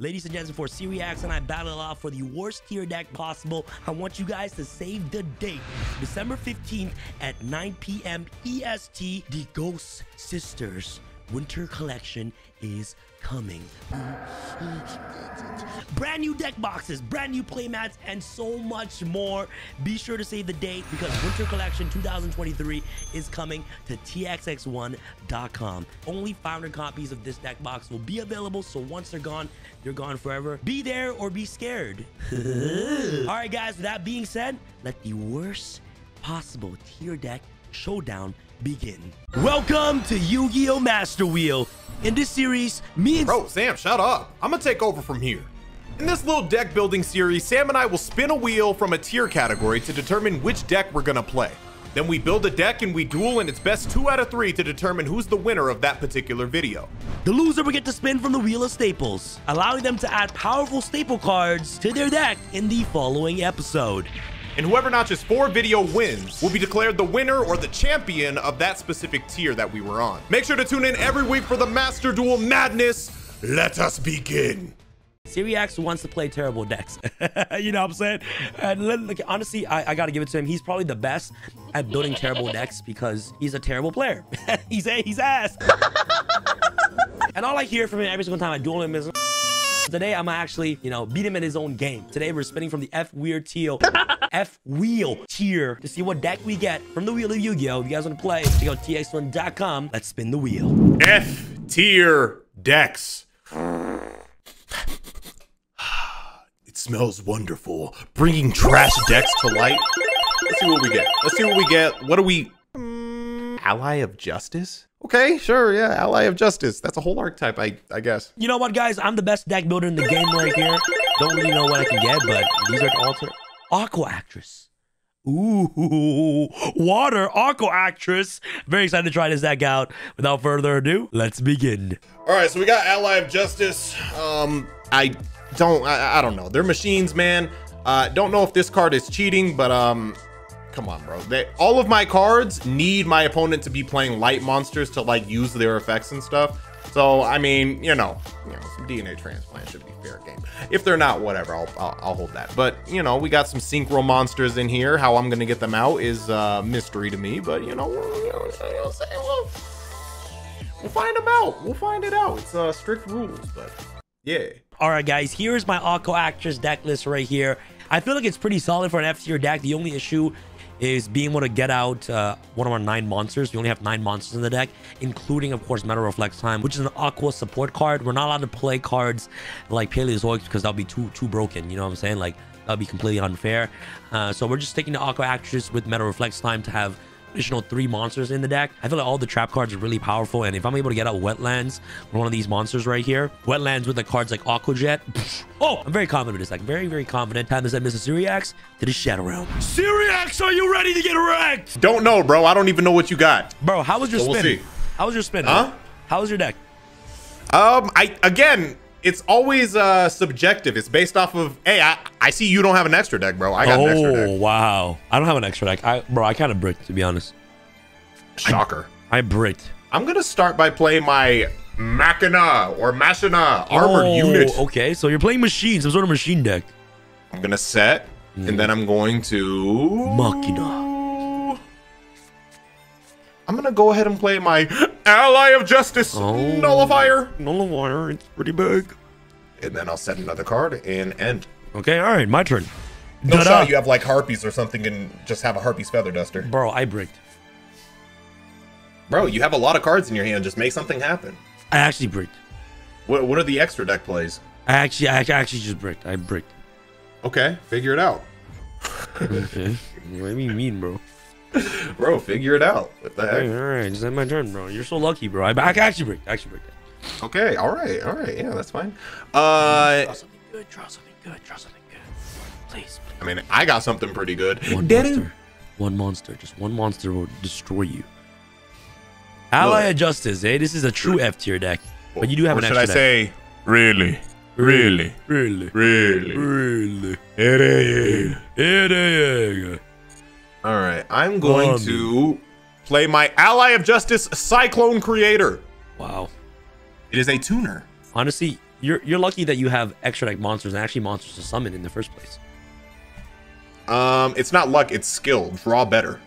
Ladies and gentlemen, before SeeReax and I battle it off for the worst tier deck possible, I want you guys to save the date. December 15th at 9 p.m. EST, the Ghost Sisters Winter Collection is coming. brand new deck boxes, brand new playmats, and so much more. Be sure to save the date because Winter Collection 2023 is coming to txx1.com. Only 500 copies of this deck box will be available, so once they're gone, they're gone forever. Be there or be scared. All right, guys, with that being said, let the worst possible tier deck showdown begin. Welcome to Yu-Gi-Oh! Master Wheel. In this series, me and Bro, Sam, shut up. I'm gonna take over from here. In this little deck building series, Sam and I will spin a wheel from a tier category to determine which deck we're gonna play. Then we build a deck and we duel and it's best two out of three to determine who's the winner of that particular video. The loser will get to spin from the Wheel of Staples, allowing them to add powerful staple cards to their deck in the following episode. And whoever notches four video wins will be declared the winner or the champion of that specific tier that we were on. Make sure to tune in every week for the Master Duel Madness. Let us begin. SeeReax wants to play terrible decks. you know what I'm saying? Uh, and look, honestly, I, I got to give it to him. He's probably the best at building terrible decks because he's a terrible player. he's a, he's ass. and all I hear from him every single time I duel him is. Today, I'm actually, you know, beat him at his own game. Today, we're spinning from the F Weird Teal F Wheel tier to see what deck we get from the Wheel of Yu-Gi-Oh! If you guys want to play, check out tx1.com. Let's spin the wheel. F tier decks. It smells wonderful. Bringing trash decks to light. Let's see what we get. Let's see what we get. What do we... Ally of Justice? Okay, sure, yeah, Ally of Justice. That's a whole archetype, I, I guess. You know what, guys? I'm the best deck builder in the game right here. Don't really know what I can get, but these are the all... Aqua Actress. Ooh, water aqua actress. Very excited to try this deck out. Without further ado, let's begin. All right, so we got Ally of Justice. Um, I don't, I, I don't know. They're machines, man. Uh, don't know if this card is cheating, but um, come on, bro. They, all of my cards need my opponent to be playing light monsters to like use their effects and stuff. So I mean, you know, you know, some DNA transplant should be fair game. If they're not, whatever, I'll, I'll, I'll hold that. But you know, we got some synchro monsters in here. How I'm gonna get them out is uh, mystery to me. But you know we'll, we'll find them out. We'll find it out. It's uh, strict rules, but yeah. All right, guys. Here's my Aqua Actress deck list right here. I feel like it's pretty solid for an F tier deck. The only issue is being able to get out uh, one of our nine monsters. We only have nine monsters in the deck, including, of course, Metal Reflect Slime, which is an Aqua support card. We're not allowed to play cards like Paleozoics because that'll be too too broken. You know what I'm saying? Like, that'll be completely unfair. Uh, so we're just sticking to Aqua Actress with Metal Reflect Slime to have additional three monsters in the deck. I feel like all the trap cards are really powerful. And if I'm able to get out Wetlands with one of these monsters right here, Wetlands with the cards like Aqua Jet. Oh, I'm very confident with this deck. Very, very confident. Time to send Mr. SeeReax to the Shadow Realm. SeeReax, are you ready to get wrecked? Don't know, bro. I don't even know what you got. Bro, how was your So we'll spin? see. How was your spin? Huh? bro? How was your deck? Um, I again, it's always uh subjective. It's based off of. Hey, I I see you don't have an extra deck, bro. I got an extra Oh, wow. I don't have an extra deck. I, bro, I kind of bricked, to be honest. Shocker. I bricked. I'm gonna start by playing my Machina or Machina armored oh, unit. Okay, so you're playing machines, some sort of machine deck. I'm gonna set, and then I'm going to Machina. I'm gonna go ahead and play my Ally of Justice Oh. Nullifier, Nullifier, it's pretty big. and then I'll set another card and end. Okay, all right, my turn. No Ta-da. shot, you have like harpies or something, and just have a harpies feather duster. Bro, I bricked. Bro, you have a lot of cards in your hand. Just make something happen. I actually bricked. What What are the extra deck plays? I actually, I actually, I actually just bricked. I bricked. Okay, figure it out, Okay. what do you mean, bro? bro. Figure it out. What the heck? all right, just end my turn, bro. You're so lucky, bro. I, I actually bricked. I actually bricked. Okay, all right, all right. Yeah, that's fine. Uh, Draw something good. Draw something good. Draw something good. Please. I mean, I got something pretty good. One Did monster. One monster. Just one monster will destroy you. Ally of Justice, eh? This is a true F tier deck. But you do have or an should extra I say, really, really, deck. Really? really? Really? It is. Really? All right, I'm going Um, to play my Ally of Justice Cyclone Creator. Wow. It is a tuner. Honestly, you're you're lucky that you have extra deck monsters and actually monsters to summon in the first place. Um, it's not luck, it's skill. Draw better.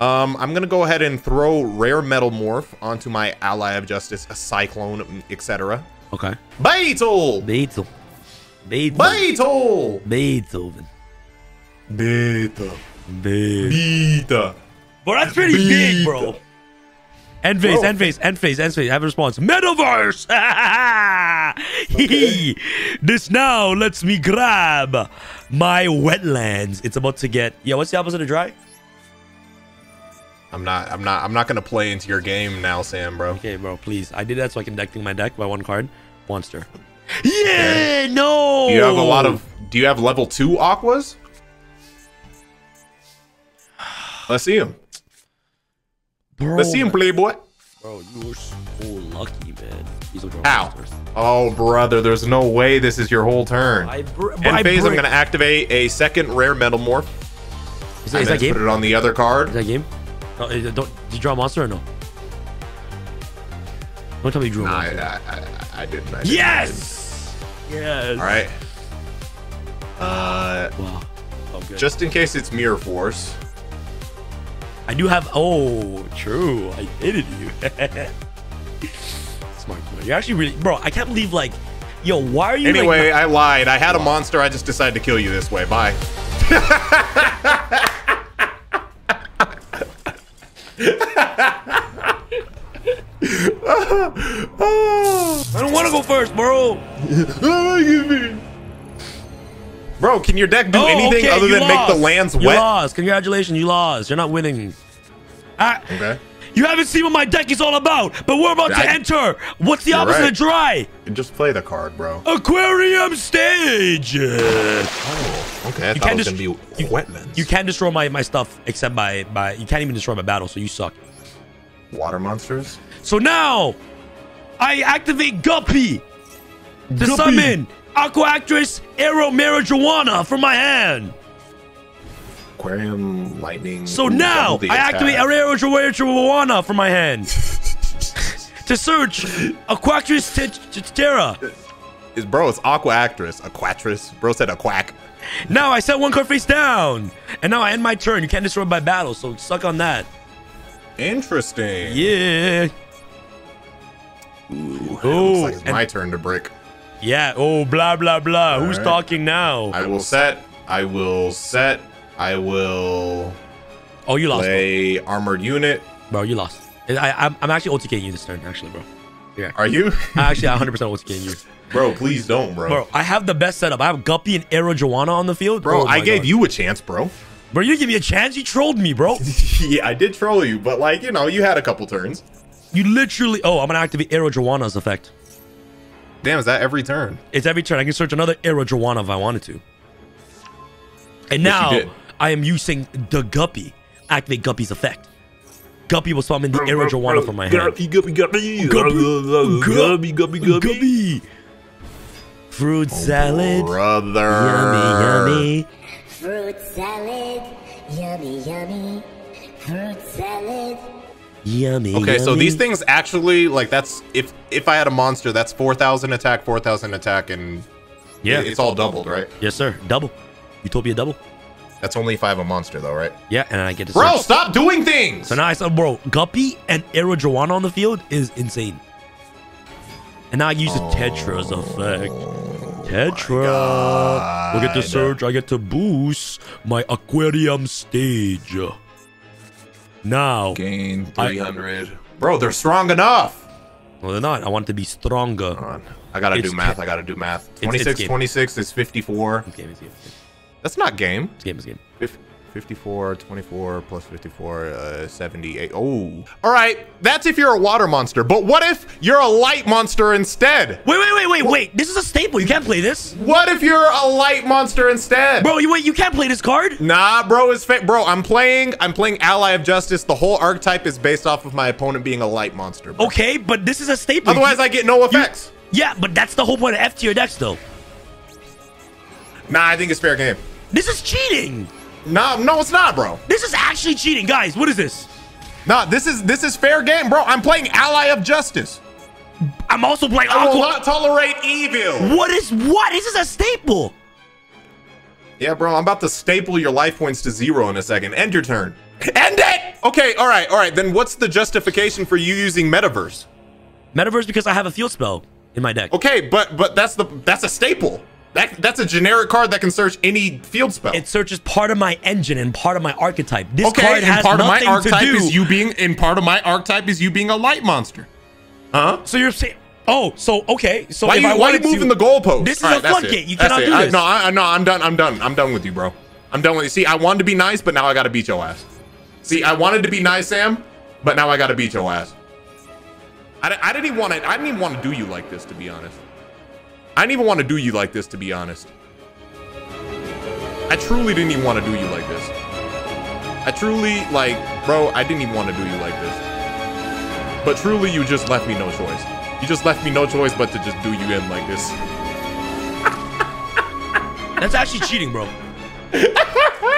Um, I'm gonna go ahead and throw rare metal morph onto my ally of justice, a cyclone, etc. Okay. Beetle! Beethoven. Beethoven. Beetle! Beethoven. Beta. Beethoven. Beta. Bro, that's pretty big, bro. End phase, Bro. end phase, end phase, end phase. Have a response. Metaverse! this now lets me grab my wetlands. It's about to get. Yeah, what's the opposite of dry? I'm not I'm not I'm not gonna play into your game now, Sam, bro. Okay, bro, please. I did that so I can deck thing my deck by one card. Monster. Yeah, no. Do you have a lot of do you have level two aquas? Let's see him. Bro, Let's see him, Playboy. Bro, you were so lucky, man. These are Ow. Oh brother, there's no way this is your whole turn. I br- End I phase, I'm gonna activate a second rare metal morph. Is that, and that game? put it on the other card. Is that game? No, is don't, did you draw a monster or no? Don't tell me you drew a Nah, I. I, I, I didn't. I didn't. yes! Yes. All right. Uh, Wow. Oh, good. just in case it's mirror force. I do have. Oh, true. I hated you. Smart boy. You're actually really, bro. I can't believe like, yo, why are you? Anyway, not- I lied. I had a monster. I just decided to kill you this way. Bye. I don't want to go first, bro. Oh, Bro, can your deck do Oh, anything okay, other you than make the lost. lands You wet? lost. Congratulations, you lost. You're not winning. Ah, Okay. you haven't seen what my deck is all about, but we're about to enter. What's the opposite right. of dry? And just play the card, bro. Aquarium stage. Oh, okay. I thought can't it was just- gonna be wetlands. You can't destroy my, my stuff except by by. You can't even destroy my battle, so you suck. water monsters. So now, I activate Guppy to Guppy. summon Aqua Actress Aero Marijuana from my hand. Aquarium, lightning. So now I activate. Aero Marijuana from my hand to search Aquactress Tetra. Is bro? It's Aqua Actress, Aquatress. Bro said a quack. Now I set one card face down, and now I end my turn. You can't destroy my battle, so suck on that. Interesting. Yeah. Looks Oh, like it's and- my turn to break. Yeah. Oh, blah blah blah. Who's right. talking now? I will set. I will set. I will oh, you lost, bro. armored unit. bro. You lost. I, I'm, I'm actually OTKing you this turn, actually, bro. Yeah. Are you? I actually 100% OTKing you. bro, please don't, bro. Bro, I have the best setup. I have Guppy and Arowana on the field. Bro, Oh I gave God. you a chance, bro. Bro, you didn't give me a chance. You trolled me, bro. yeah, I did troll you, but like you know, you had a couple turns. You literally. Oh, I'm gonna activate Arowana's effect. Damn, is that every turn? It's every turn. I can search another Arowana if I wanted to. And Yes, now. I am using the Guppy. Activate Guppy's effect. Guppy will summon the Arowana from my hand. Guppy, guppy, guppy, Guppy, guppy, guppy, guppy. Guppy. Fruit oh, salad. Brother. Yummy, yummy. Fruit salad, yummy, yummy. Fruit salad. Yummy. Okay, so these things actually like that's if if I had a monster, that's four thousand attack, four thousand attack, and Yeah. it's all doubled, right? Yes, sir. Double. Utopia double. That's only if I have a monster, though, right? Yeah, and I get to Bro, search. stop doing things. So now I said, bro, Guppy and Arowana on the field is insane. And now I use the Tetra's effect. Tetra. We'll get to God. search. I get to boost my aquarium stage. Now. Gain I- 300. Bro, they're strong enough. No, they're not. I want it to be stronger. On. I gotta It's do math. I gotta do math. it's 26, 26 is 54. It's game, it's game, it's game. That's not game. It's game, it's game. Fif- 54, 24 plus 54, uh, 78. Oh. All right. That's if you're a water monster. But what if you're a light monster instead? Wait, wait, wait, wait, wait. This is a staple. You can't play this. What if you're a light monster instead? Bro, you wait, you can't play this card? Nah, bro, is fa- bro. I'm playing. I'm playing Ally of Justice. The whole archetype is based off of my opponent being a light monster. Bro. Okay, but this is a staple. Otherwise, I get no effects. Yeah, but that's the whole point of F tier decks, though. Nah, I think it's fair game. This is cheating. Nah, no, it's not, bro. This is actually cheating, guys. What is this? Nah, this is this is fair game, bro. I'm playing Ally of Justice. I'm also playing I will not tolerate evil. What is what? This is a staple. Yeah, bro, I'm about to staple your life points to zero in a second. End your turn. End it! Okay, all right, all right. Then what's the justification for you using Metaverse? Metaverse because I have a field spell in my deck. Okay, but but that's the that's a staple. That that's a generic card that can search any field spell. It searches part of my engine and part of my archetype. This okay, card has part of my nothing to archetype do. is you being and part of my archetype is you being a light monster. Huh? so you're saying, oh, so okay, so Why if you I why you wanted to, moving the goalpost? This is a right, that's floodgate. You That's cannot it. do I- this. no, I, no, I'm done. I'm done. I'm done with you, bro. I'm done with you. See, I wanted to be nice, but now I gotta beat your ass. See, I wanted to be nice, Sam, but now I gotta beat your ass. I, I didn't even want to. I didn't even want to do you like this, to be honest. I didn't even want to do you like this, to be honest. I truly didn't even want to do you like this. I truly, like, bro, I didn't even want to do you like this. But truly, you just left me no choice. You just left me no choice but to just do you in like this. That's actually cheating, bro.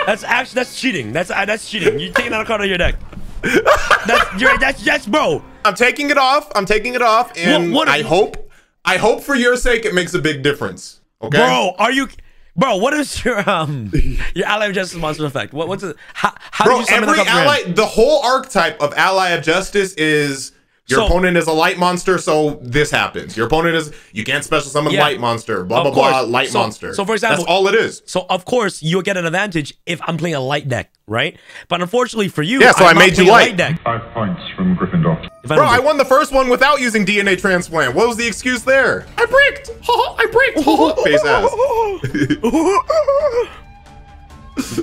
that's actually that's cheating. That's uh, that's cheating. You're taking out a card of your deck. That's you're, that's that's bro. I'm taking it off. I'm taking it off, and What- what- I hope, I hope for your sake, it makes a big difference. Okay, Bro, are you Bro, what is your um your ally of justice monster effect? What what's it how how Bro, do you summon every that card from ally, the whole archetype of ally of justice is your So- opponent is a light monster, so this happens. Your opponent is you can't special summon Yeah. light monster, blah Of blah blah, light So- monster. so for example- that's all it is. So of course you'll get an advantage if I'm playing a light deck, right? But unfortunately for you, Yeah, so I'm I made you playing a light. deck. Five points from Gryffindor. If I Bro, I won the first one without using DNA transplant. What was the excuse there? I bricked. I bricked. Face ass.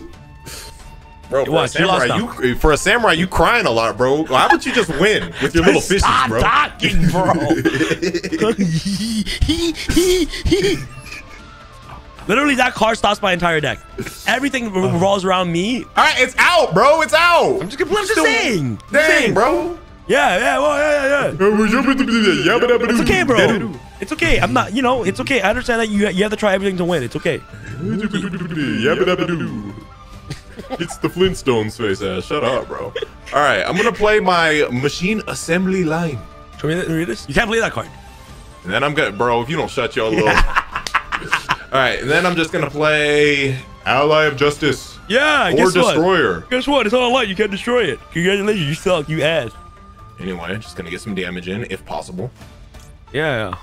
Bro, for a, was, samurai, you, for a samurai, you crying a lot, bro. Why would you just win with your little fishes, Stop bro? talking, bro. Literally, that card stops my entire deck. Everything uh-huh. revolves around me. All right, it's out, bro. It's out. I'm just, I'm just saying. Dang, saying. bro. Yeah, yeah, well, yeah, yeah, yeah. It's okay, bro. It's okay. I'm not, you know, it's okay. I understand that you you have to try everything to win. It's okay. It's the Flintstones face ass. Shut up, bro. All right, I'm gonna play my machine assembly line. Show me, that, read this. You can't play that card. And then I'm gonna, bro, if you don't shut your little. All right, and then I'm just gonna play Ally of Justice Yeah, or guess what? Destroyer. Guess what? It's all light. You can't destroy it. Congratulations, you suck. You ass. Anyway, just gonna get some damage in if possible. Yeah.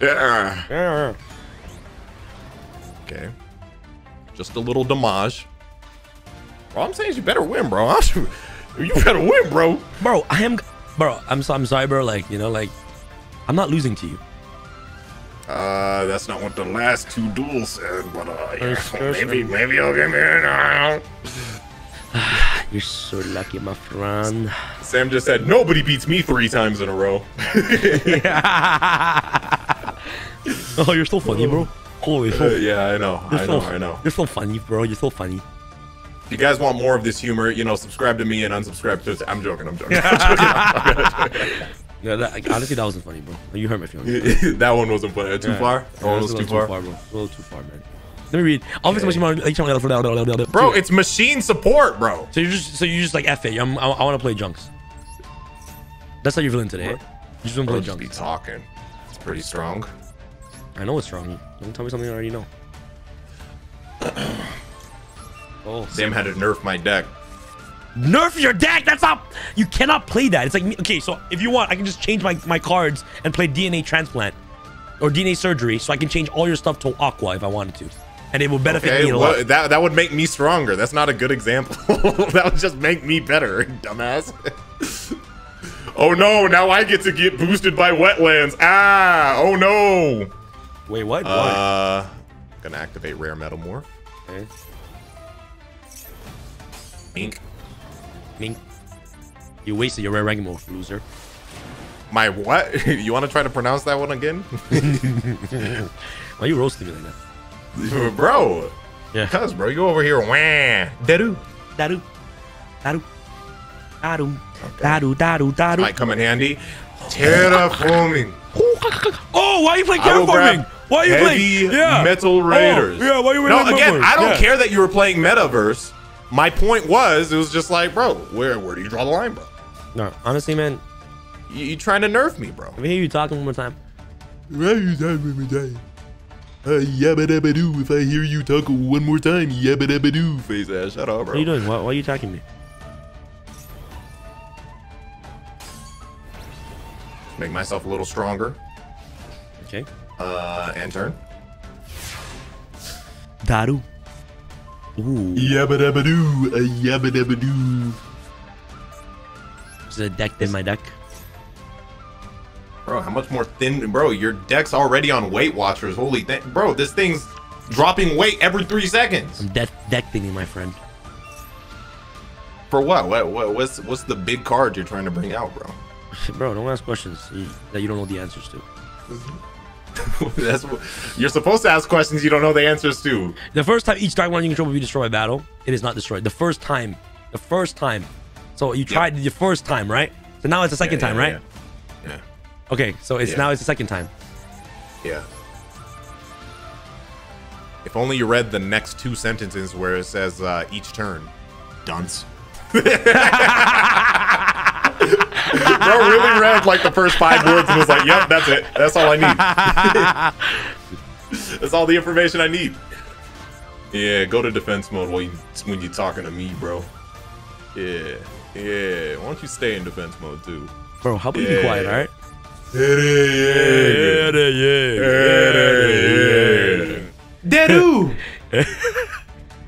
Yeah. Yeah. Okay. Just a little damage. All I'm saying is you better win, bro. You better win, bro. Bro, I am, bro. I'm so, I'm sorry, bro. Like you know, like I'm not losing to you. Uh, that's not what the last two duels said, but uh, yeah, maybe, maybe I'll get me in. You're so lucky, my friend. Sam just said nobody beats me three times in a row. oh, you're so funny, bro. Holy, Uh, so, yeah, I know, I so, know, I know. You're so funny, bro. You're so funny. If you guys want more of this humor, you know, subscribe to me and unsubscribe to. I'm joking. I'm joking. I'm joking. Yeah, that, like, honestly, that wasn't funny, bro. You hurt my feelings. that one wasn't funny. Too Yeah. far. That one Yeah, was it's a too little far. bro. A little too far, man. Let me read. Obviously, okay. Bro, it's machine support, bro. So you're just so you just like F it. I'm, I, I want to play junks. That's how you're feeling today. eh? You just want to Bro, play just be talking. It's pretty strong. I know it's strong. Don't tell me something I already know. oh, Sam had to nerf my deck. nerf your deck. That's not. You cannot play that. It's like okay. So if you want, I can just change my my cards and play DNA transplant or DNA surgery, so I can change all your stuff to aqua if I wanted to, and it will benefit Okay, me a lot. that that would make me stronger. That's not a good example. that would just make me better, dumbass. oh no! Now I get to get boosted by wetlands. Ah! Oh no! Wait, what? Why? Uh, gonna activate rare metamorph. Okay. Ink. Mink. You wasted your rare Regimo, loser. My what? you want to try to pronounce that one again, Why you roasting me like that? bro? Yeah. Cuz, bro, you go over here. Wah. Dedu. Daru. Daru. Daru. Daru. Daru. Daru. Might come in handy. Terraforming. Oh, why are you playing terraforming? Why are you heavy playing? Yeah. metal oh, raiders. Oh, yeah, why are you No, again, I don't Yeah. care that you were playing metaverse. My point was, it was just like, bro, where where do you draw the line, bro? No, honestly, man, You, you trying to nerf me, bro? Let me hear you talking one more time. you talking me Uh, yabba dabba doo. If I hear you talk one more time, yabba dabba doo. Face ass. Shut up, bro. What are you doing? Why, why are you attacking me? Make myself a little stronger. Okay. Uh, and turn. Daru. Ooh. Yabba dabba doo. A yabba dabba doo. Is it a deck in my deck? Bro, how much more thin? Bro, your deck's already on Weight Watchers. Holy, th- bro, this thing's dropping weight every three seconds. I'm deck deck thingy, my friend. For what? What? what what's what's the big card you're trying to bring out, bro? Bro, don't ask questions that you don't know the answers to. Mm-hmm. That's what you're supposed to ask questions you don't know the answers to. The first time each Dragon you control will be destroyed by battle, it is not destroyed. The first time. The first time. So you tried the first time, right? So now it's the second Yeah, time, yeah, right? Yeah. Okay, so it's Yeah. now it's the second time. Yeah. If only you read the next two sentences where it says uh, each turn. Dunce. Bro really read like the first five words and was like, "Yep, that's it. That's all I need. that's all the information I need." Yeah, go to defense mode when you when you're talking to me, bro. Yeah, yeah. Why don't you stay in defense mode too? Bro, how about you Yeah. be quiet, alright? Deadu.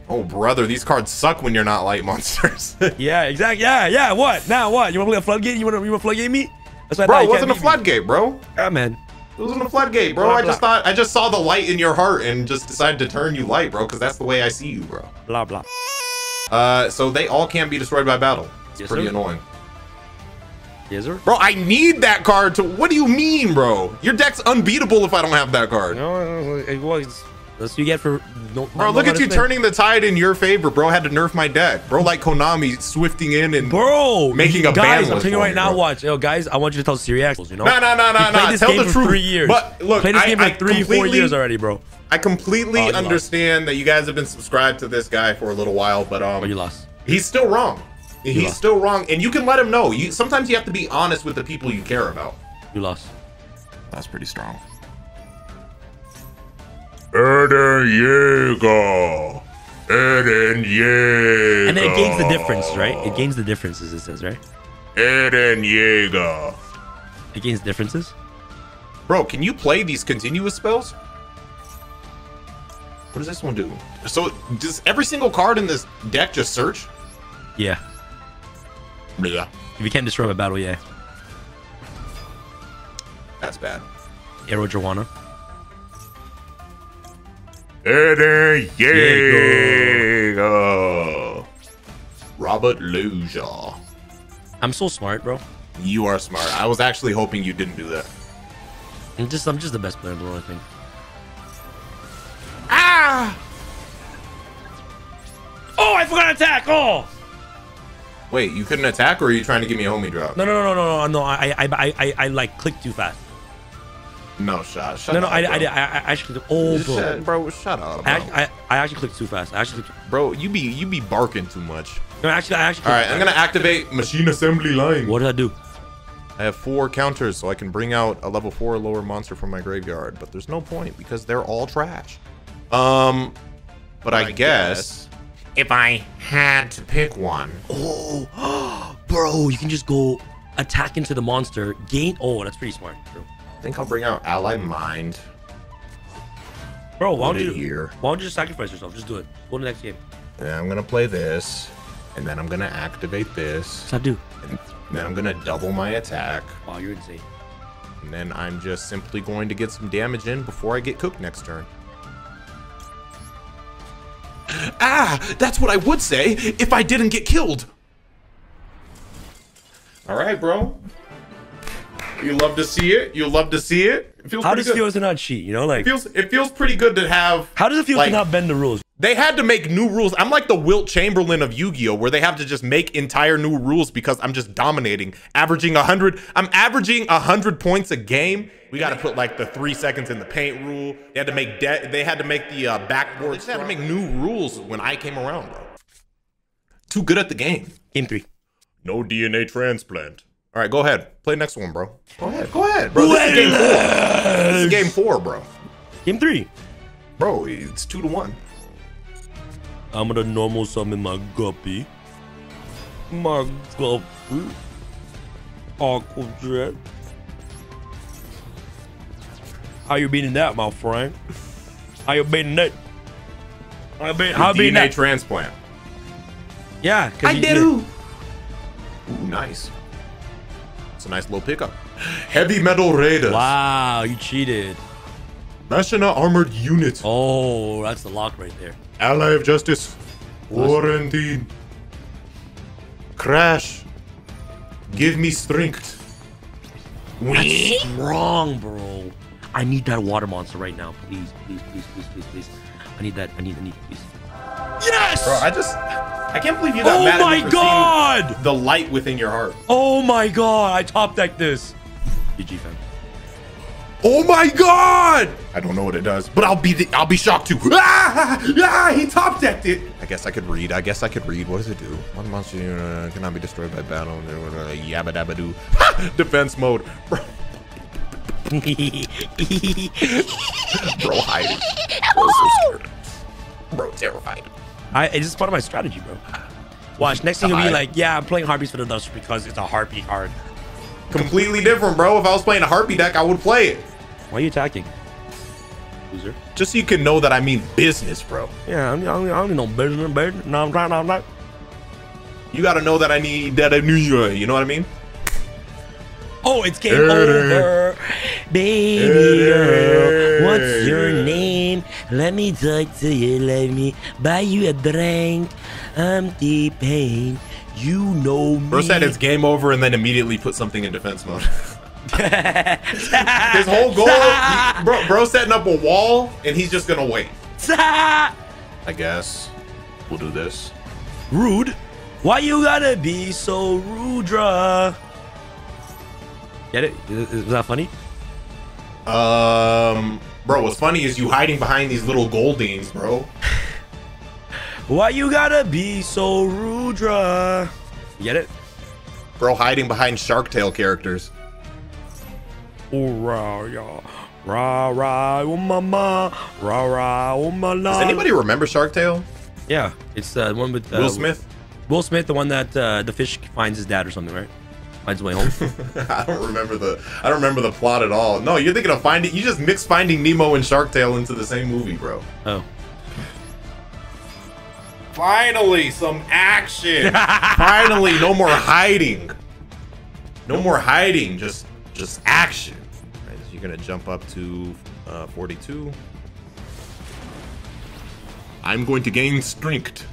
oh, brother, these cards suck when you're not light monsters. Yeah, exactly. Yeah, yeah. What? Now what? You want to play a floodgate? You want to you want floodgate me? That's what I bro, it wasn't a can't me. floodgate, bro. Yeah, man. It wasn't a floodgate, bro. Blah, I just thought I just saw the light in your heart and just decided to turn you light, bro, because that's the way I see you, bro. Blah blah. Uh, so they all can be destroyed by battle. It's Yes, pretty sir. annoying. Yes, sir. Bro, I need that card to. What do you mean, bro? Your deck's unbeatable if I don't have that card. No, it was. That's what you get for no. Bro, look at you turning the tide in your favor, bro. Had to nerf my deck, bro. Like Konami swifting in and Bro, Making a ban guys, I'm telling you right now. bro. Watch, yo, guys. I want you to tell Sirius, you know. No, no, no, no, He played no. this Tell game the for truth. Three years. But look, played this I- game I for three, four years already, bro. I completely Oh, you lost. understand that you guys have been subscribed to this guy for a little while, but um, Oh, you lost. he's still wrong. He's lost. still wrong, and you can let him know. You sometimes you have to be honest with the people you care about. You lost. That's pretty strong. Eden Jaeger. Eden Jaeger. And then it gains the difference, right? It gains the differences. It says, right? Eden Jaeger. It gains differences. Bro, can you play these continuous spells? What does this one do? So does every single card in this deck just search? Yeah. Yeah. If you can't destroy a battle, yeah. That's bad. Arowana. Eden Jaeger. Robert Luja. I'm so smart, bro. You are smart. I was actually hoping you didn't do that. I'm just, I'm just the best player in the world, I think. Ah! Oh, I forgot to attack. Oh. Wait, you couldn't attack, or are you trying to give me a homie drop? No, no, no, no, no, no. I, I, I, I, I like clicked too fast. No, shot. Shut No, no, up, I, bro. I, I, I actually. Oh, bro. Shut, bro, shut up, bro. I, I, I actually clicked too fast. I actually, clicked, bro, you be you be barking too much. no, actually, I actually. All right, I'm gonna activate machine assembly line. What did I do? I have four counters, so I can bring out a level four lower monster from my graveyard. But there's no point because they're all trash. Um, but, I, guess, if I had to pick one, Oh, bro, you can just go attack into the monster, gain. Oh, that's pretty smart, bro. I think I'll bring out Ally Mind. Bro, why don't you? here. Why don't you just sacrifice yourself? Just do it. Go to the next game. Yeah, I'm gonna play this, and then I'm gonna activate this, What's do? and then I'm gonna double my attack, Wow, you're insane. and then I'm just simply going to get some damage in before I get cooked next turn. Ah, that's what I would say if I didn't get killed. All right, bro. You love to see it. You love to see it. It feels How does it feel to not cheat? You know, like it feels it feels pretty good to have. how does it feel like, to not bend the rules? They had to make new rules. I'm like the Wilt Chamberlain of Yu-Gi-Oh, where they have to just make entire new rules because I'm just dominating, averaging hundred. I'm averaging hundred points a game. We got to put like the three seconds in the paint rule. They had to make de- They had to make the uh, backboard. They just had to make new rules when I came around, bro. Too good at the game. Game three. No DNA transplant. All right, go ahead. Play next one, bro. Go ahead. Go ahead, bro. This is game four. This is game four, bro. Game three. Bro, it's two to one. I'm gonna normal summon my guppy. My guppy. Aqua Jet. How you beating that, my friend? How you beating that? How you beating, how you beating DNA that? transplant. Yeah, 'cause you- Ooh, nice. It's a nice little pickup. Heavy metal raiders. Wow, you cheated. Machina armored unit. Oh, that's the lock right there. Ally of Justice. Quarantine. Crash. Give me strength. That's strong, bro. I need that water monster right now. Please, please, please, please, please, please. I need that. I need, I need, please. Yes! Bro, I just I can't believe you got oh mad at me my for god! seeing the light within your heart. Oh my god! I top decked this. GG fam. Oh my god! I don't know what it does, but I'll be the, I'll be shocked too. Ah! Ah! He top decked it. I guess I could read. I guess I could read. What does it do? One monster uh, cannot be destroyed by battle. Uh, Yabba dabba doo. Ha! Defense mode. Bro, bro hiding. Bro, so scared. Bro, terrified. I, it's just part of my strategy, bro. Watch. Next thing you'll be like, yeah, I'm playing Harpies for the dust because it's a Harpy card. Completely different, bro. If I was playing a harpy deck, I would play it. Why are you attacking? Loser. Just so you can know that I mean business, bro. Yeah, I don't, I don't, need no business, business. No, I'm trying, I'm not. You gotta know that I need that I knew you. You know what I mean? Oh, it's game over. Baby girl, what's your name? Let me talk to you, let me buy you a drink. I'm T-Pain. You know me. Bro said it's game over and then immediately put something in defense mode. His whole goal, he- bro, bro, setting up a wall and he's just gonna wait. I guess we'll do this. Rude. Why you gotta be so rudra? Get it? Is, is that funny? Um, bro, what's funny is you hiding behind these little goldings, bro. Why you gotta be so rudra? You get it? Bro, hiding behind Shark Tale characters. Oh, rah, yeah. Rah, rah, oh, mama. Rah, rah, oh, my Does anybody remember Shark Tale? Yeah, it's uh, the one with uh, Will Smith? Will Smith, the one that uh, the fish finds his dad or something, right? Finds his way home. I don't remember the I don't remember the plot at all. No, you're thinking of finding you just mix finding Nemo and Shark Tale into the same movie, bro. oh. Finally, some action. Finally, no more hiding. No more hiding, just just action. Right, so you're gonna jump up to uh, 42. I'm going to gain strength.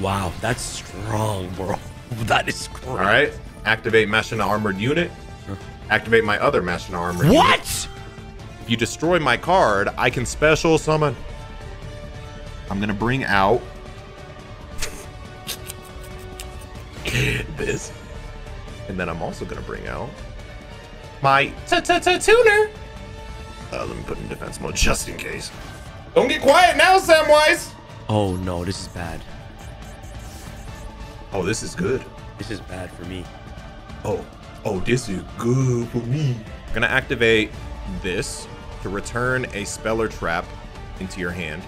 Wow, that's strong, bro. That is great. All right, activate Machina armored unit. Activate my other Machina armored unit. What? If you destroy my card, I can special summon. I'm gonna bring out this, and then I'm also gonna bring out my tuner. Uh, let me put in defense mode just in case. Don't get quiet now, Samwise. Oh no, this is bad. Oh, this is good. This is bad for me. Oh, oh, this is good for me. I'm gonna activate this to return a speller trap into your hand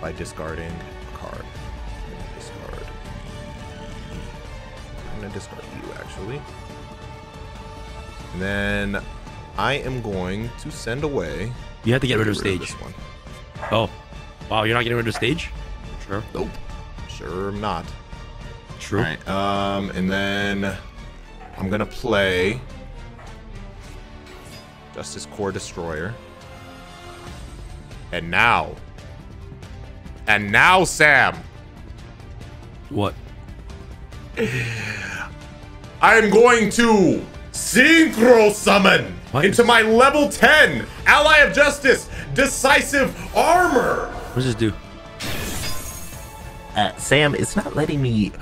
by discarding a card. I'm gonna discard. I'm gonna discard you actually. And then I am going to send away. You have to get rid of Get stage. this one. Oh, wow, you're not getting rid of stage? Sure. Nope. Sure, I'm not. True. All right. Um, and then I'm gonna play Justice Core Destroyer. And now, and now, Sam, What? I am going to synchro summon What? into my level 10 Ally of Justice Decisive Armor. What does this do? Uh, Sam, it's not letting me.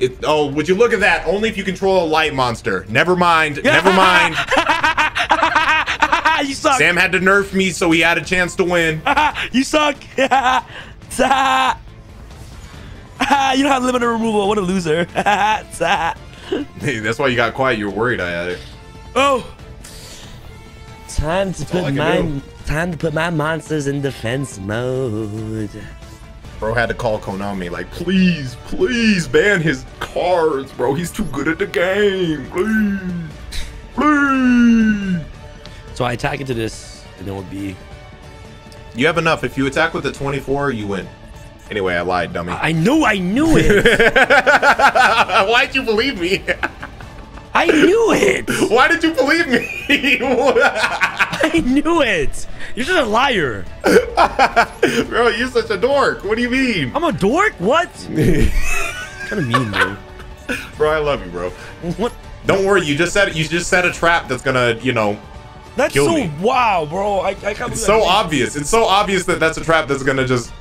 It, oh, would you look at that? Only if you control a light monster. Never mind. Never mind. you suck. Sam had to nerf me, so he had a chance to win. you suck. you don't have limiter removal. What a loser. Hey, that's why you got quiet. You were worried I had it. oh. Time to all put my do. time to put my monsters in defense mode. Bro had to call Konami like, please, please ban his cards, bro. He's too good at the game. Please, please. So I attack into this, and it would be. You have enough. If you attack with the 24, you win. Anyway, I lied, dummy. I knew, I knew it. Why'd you believe me? I knew it. Why did you believe me? I knew it. You're just a liar. bro, you're such a dork. What do you mean? I'm a dork. What? kind of mean, bro. Bro, I love you, bro. What? Don't worry, you just said you just set a trap that's gonna, you know, That's Kill so me. wow, bro. I, I can't it's so obvious. It's so obvious that that's a trap that's gonna just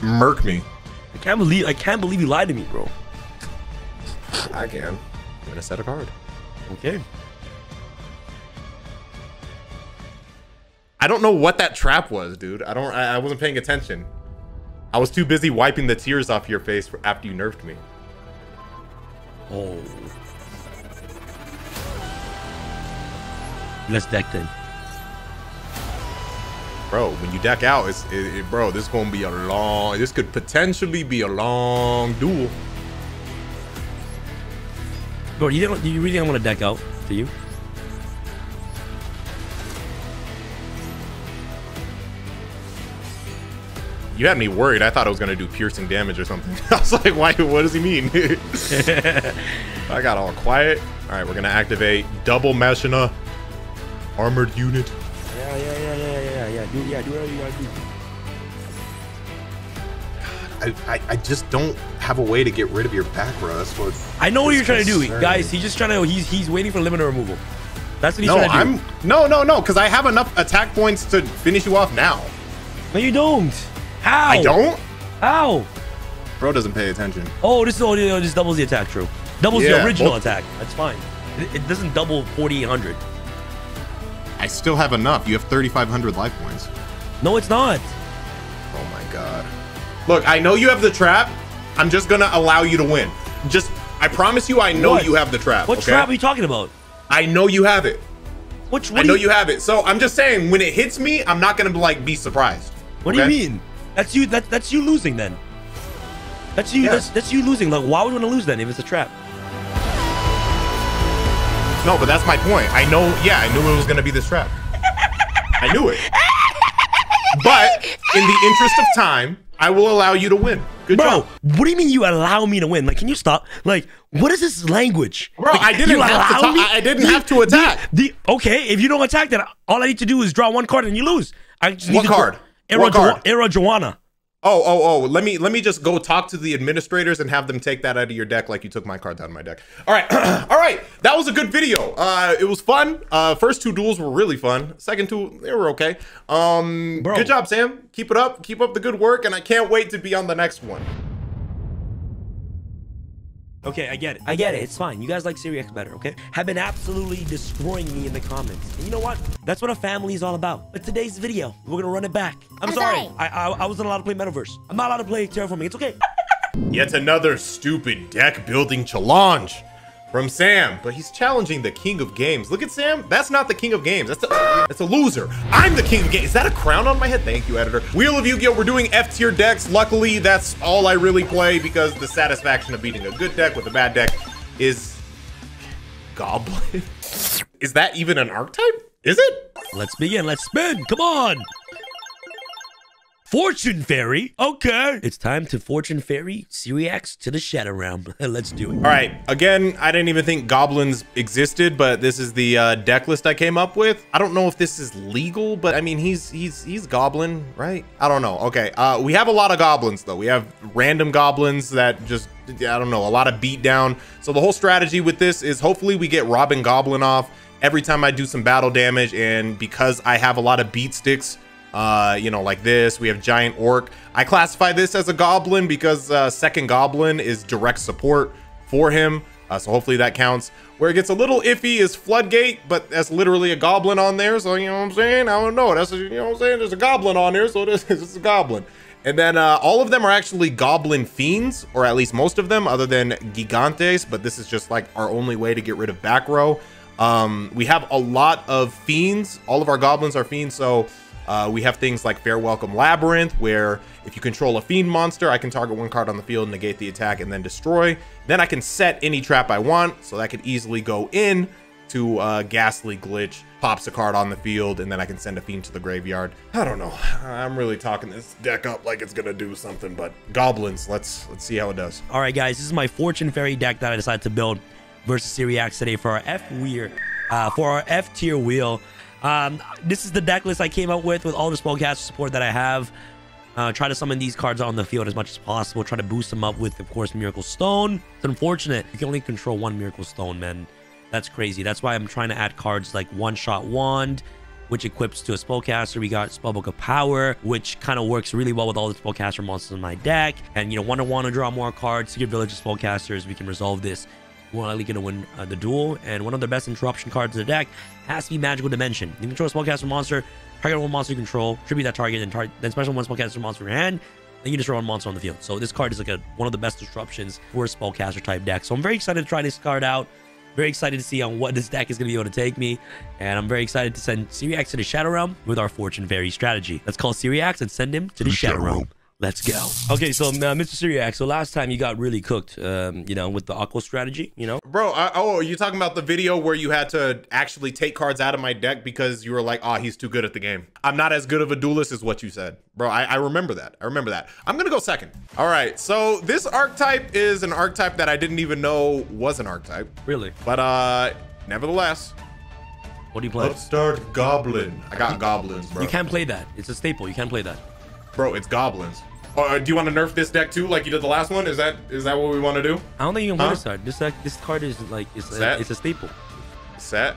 murk me. I can't believe I can't believe you lied to me, bro. I can. I'm gonna set a card. Okay. I don't know what that trap was, dude. I don't. I, I wasn't paying attention. I was too busy wiping the tears off your face after you nerfed me. Oh. Let's deck then. Bro, when you deck out, it's it, it- bro. This is gonna be a long. This could potentially be a long duel. Bro, you don't you really don't want to deck out, do you? You had me worried. I thought I was gonna do piercing damage or something. I was like, why? What does he mean? I got all quiet. All right, we're gonna activate double Machina armored unit. Yeah, yeah, yeah, yeah, yeah, yeah. Do yeah, do whatever you gotta do. I, I, I just don't have a way to get rid of your back row. That's what. I know what you're trying to do, guys. He's just trying to he's he's waiting for limiter removal. That's what he's No, trying to do. I'm no, no, no, because I have enough attack points to finish you off now. No, you don't. How? I don't. How? Bro doesn't pay attention. Oh, this is oh, this doubles the attack. True. Doubles the original attack. That's fine. It, it doesn't double 4800. I still have enough. You have 3,500 life points. No, it's not. Look, I know you have the trap. I'm just gonna allow you to win. Just, I promise you, I know What? you have the trap. What okay? trap are you talking about? I know you have it. Which I know do you have it. So I'm just saying, when it hits me, I'm not gonna like be surprised. What do you mean? That's you. That, that's you losing then. That's you. Yeah. That's, that's you losing. Like, why would you want to lose then if it's a trap? No, but that's my point. I know. Yeah, I knew it was gonna be this trap. I knew it. But in the interest of time, I will allow you to win. Good Bro, job. what do you mean you allow me to win? Like, can you stop? Like, what is this language? Bro, Like, I didn't have to me- I- I didn't The- have to attack. The, the okay, if you don't attack, then all I need to do is draw one card and you lose. I just need What to card? Era, What card? Arowana. Oh, oh, oh. Let me let me just go talk to the administrators and have them take that out of your deck like you took my card out of my deck. All right. All right. That was a good video. Uh it was fun. Uh first two duels were really fun. Second two, they were okay. Um Bro. good job, Sam. Keep it up. Keep up the good work and I can't wait to be on the next one. Okay, I get it. I get it. It's fine. You guys like SeeReax better, okay? Have been absolutely destroying me in the comments. And you know what? That's what a family is all about. But today's video, we're gonna run it back. I'm, I'm sorry. sorry. I, I I wasn't allowed to play Metaverse. I'm not allowed to play Terraforming. It's okay. Yet another stupid deck building challenge from Sam, but he's challenging the king of games. Look at Sam. That's not the king of games. That's a, that's a loser. I'm the king of games. Is that a crown on my head? Thank you, editor. Wheel of Yu-Gi-Oh! We're doing F tier decks. Luckily, that's all I really play because the satisfaction of beating a good deck with a bad deck is Goblin. is that even an archetype? Is it? Let's begin. Let's spin. Come on. Fortune Fairy. Okay. It's time to Fortune Fairy SeeReax to the Shadow Realm. Let's do it. All right. Again, I didn't even think goblins existed, but this is the uh, deck list I came up with. I don't know if this is legal, but I mean, he's he's he's goblin, right? I don't know. Okay. Uh, we have a lot of goblins though. We have random goblins that just I don't know a lot of beatdown. So the whole strategy with this is hopefully we get Robin Goblin off every time I do some battle damage, and because I have a lot of beat sticks uh, you know, like this. We have Giant Orc. I classify this as a Goblin because uh, Second Goblin is direct support for him. Uh, so hopefully that counts. Where it gets a little iffy is Floodgate, but that's literally a Goblin on there. So, you know what I'm saying? I don't know. That's, you know what I'm saying? There's a Goblin on there, so this, is a Goblin. And then uh, all of them are actually Goblin Fiends, or at least most of them, other than Gigantes. But this is just like our only way to get rid of back row. Um, we have a lot of Fiends. All of our Goblins are Fiends, so uh, we have things like Fair Welcome Labyrinth, where if you control a Fiend monster, I can target one card on the field, negate the attack, and then destroy. Then I can set any trap I want, so that could easily go in to uh, Ghastly Glitch, pops a card on the field, and then I can send a Fiend to the graveyard. I don't know. I'm really talking this deck up like it's gonna do something, but Goblins, let's let's see how it does. All right, guys, this is my Fortune Fairy deck that I decided to build versus SeeReax today for our F weir, uh, for our F tier wheel. Um, this is the deck list I came up with with all the spellcaster support that I have. Uh, try to summon these cards on the field as much as possible. Try to boost them up with, of course, Miracle Stone. It's unfortunate you can only control one Miracle Stone, man. That's crazy. That's why I'm trying to add cards like One Shot Wand, which equips to a spellcaster. We got Spellbook of Power, which kind of works really well with all the spellcaster monsters in my deck. And, you know, want to Want to draw more cards, Secret Village of spellcasters. We can resolve this. We're likely going to win uh, the duel. And one of the best interruption cards in the deck has to be Magical Dimension. You control a spellcaster monster, target one monster you control, tribute that target, and tar then special one spellcaster monster in your hand. Then you just destroy one monster on the field. So this card is like a, one of the best disruptions for a spellcaster type deck. So I'm very excited to try this card out. Very excited to see on what this deck is going to be able to take me. And I'm very excited to send SeeReax to the Shadow Realm with our Fortune Fairy strategy. Let's call SeeReax and send him to the Shadow Realm. Let's go. Okay, so uh, Mr. SeeReax, so last time you got really cooked, um, you know, with the Aqua strategy, you know? Bro, I, oh, are you talking about the video where you had to actually take cards out of my deck because you were like, oh, he's too good at the game. I'm not as good of a duelist as what you said. Bro, I, I remember that. I remember that. I'm gonna go second. All right, so this archetype is an archetype that I didn't even know was an archetype. Really? But uh, nevertheless. What do you play? Upstart Goblin. I got goblins, bro. You can't play that. It's a staple. You can't play that. Bro, it's goblins. Uh, do you want to nerf this deck too, like you did the last one? Is that is that what we want to do? I don't think you can play huh? this card. This deck, this card is like it's a, it's a staple. Set.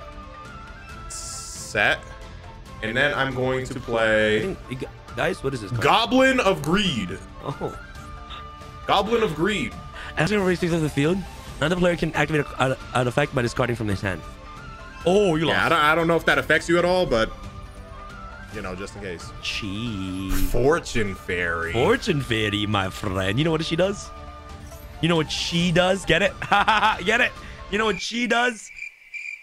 Set. And then I'm going to play. Think, guys, what is this? Card? Goblin of Greed. Oh. Goblin of Greed. As it race of the field, another player can activate a, an effect by discarding from his hand. Oh, you lost. Yeah, I don't, I don't know if that affects you at all, but you know, just in case. She. Fortune Fairy. Fortune Fairy, my friend. You know what she does? You know what she does? Get it? Get it? You know what she does?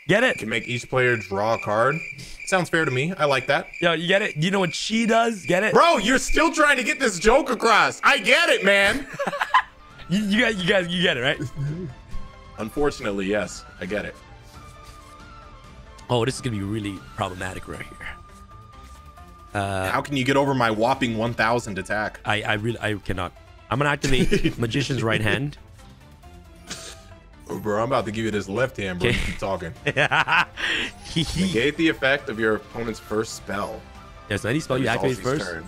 Get it? Can make each player draw a card. Sounds fair to me. I like that. Yeah, you get it? You know what she does? Get it? Bro, you're still trying to get this joke across. I get it, man. you, you guys, you guys, you get it, right? Unfortunately, yes, I get it. Oh, this is gonna be really problematic right here. Uh, How can you get over my whopping 1,000 attack? I, I really, I cannot. I'm gonna activate Magician's right hand. Oh, bro, I'm about to give you this left hand, bro. Keep talking. Negate the effect of your opponent's first spell. Yes, any spell you activate first. Turn.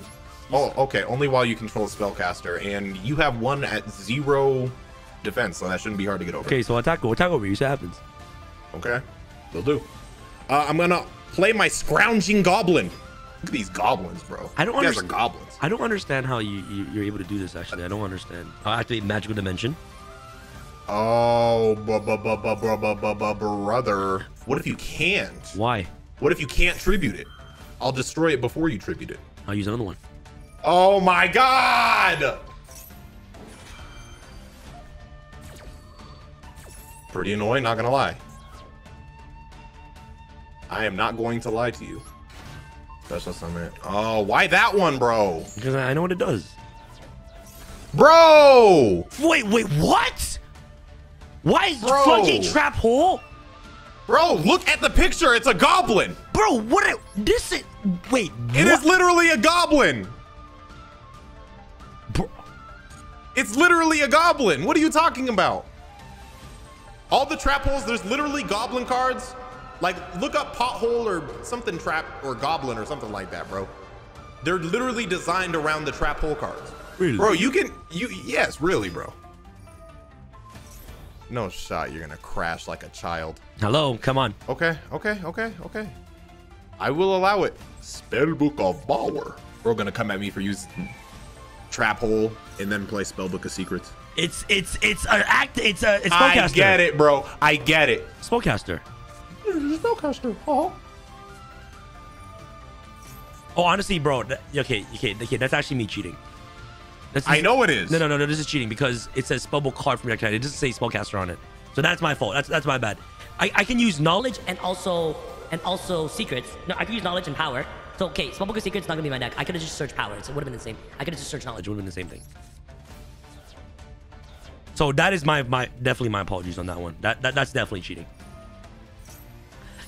Oh, okay. Only while you control a spellcaster, and you have one at zero defense, so that shouldn't be hard to get over. Okay, so attack, attack over you. See what happens. Okay, will do. Uh, I'm gonna play my scrounging goblin. Look at these goblins, bro. I don't understand. goblins. I don't understand how you, you are able to do this. Actually, I don't understand. Uh, I'll activate magical dimension. Oh, brother. What if you can't? Why? What if you can't tribute it? I'll destroy it before you tribute it. I'll use another one. Oh my god! Pretty annoying, not gonna lie. I am not going to lie to you. Special summon. Oh, why that one, bro? Because I know what it does. Bro! Wait, wait, what? Why is bro. fucking trap hole? Bro, look at the picture. It's a goblin. Bro, what? A, this is. Wait. It what? is literally a goblin. Bro. It's literally a goblin. What are you talking about? All the trap holes, there's literally goblin cards like, look up pothole or something trap or goblin or something like that, bro. They're literally designed around the trap hole cards. Really? Bro, you can, you, yes, really, bro. No shot you're gonna crash like a child. Hello, come on. Okay, okay, okay, okay. I will allow it. Spellbook of Power. Bro, gonna come at me for using trap hole and then play Spellbook of Secrets. It's it's it's an act. It's a it's spellcaster. I get it, bro. I get it. Spellcaster spellcaster. Oh. Oh, honestly, bro. That, okay, okay, okay. That's actually me cheating. This I know it is. No, no, no, no. This is cheating because it says spellbook card from your deck. It doesn't say spellcaster on it. So that's my fault. That's that's my bad. I, I can use knowledge and and also and also secrets. No, I can use knowledge and power. So okay, Spellbook of Secrets not gonna be my deck. I could have just searched power. It would have been the same. I could have just searched knowledge. It would have been the same thing. So that is my my definitely my apologies on that one. That, that that's definitely cheating.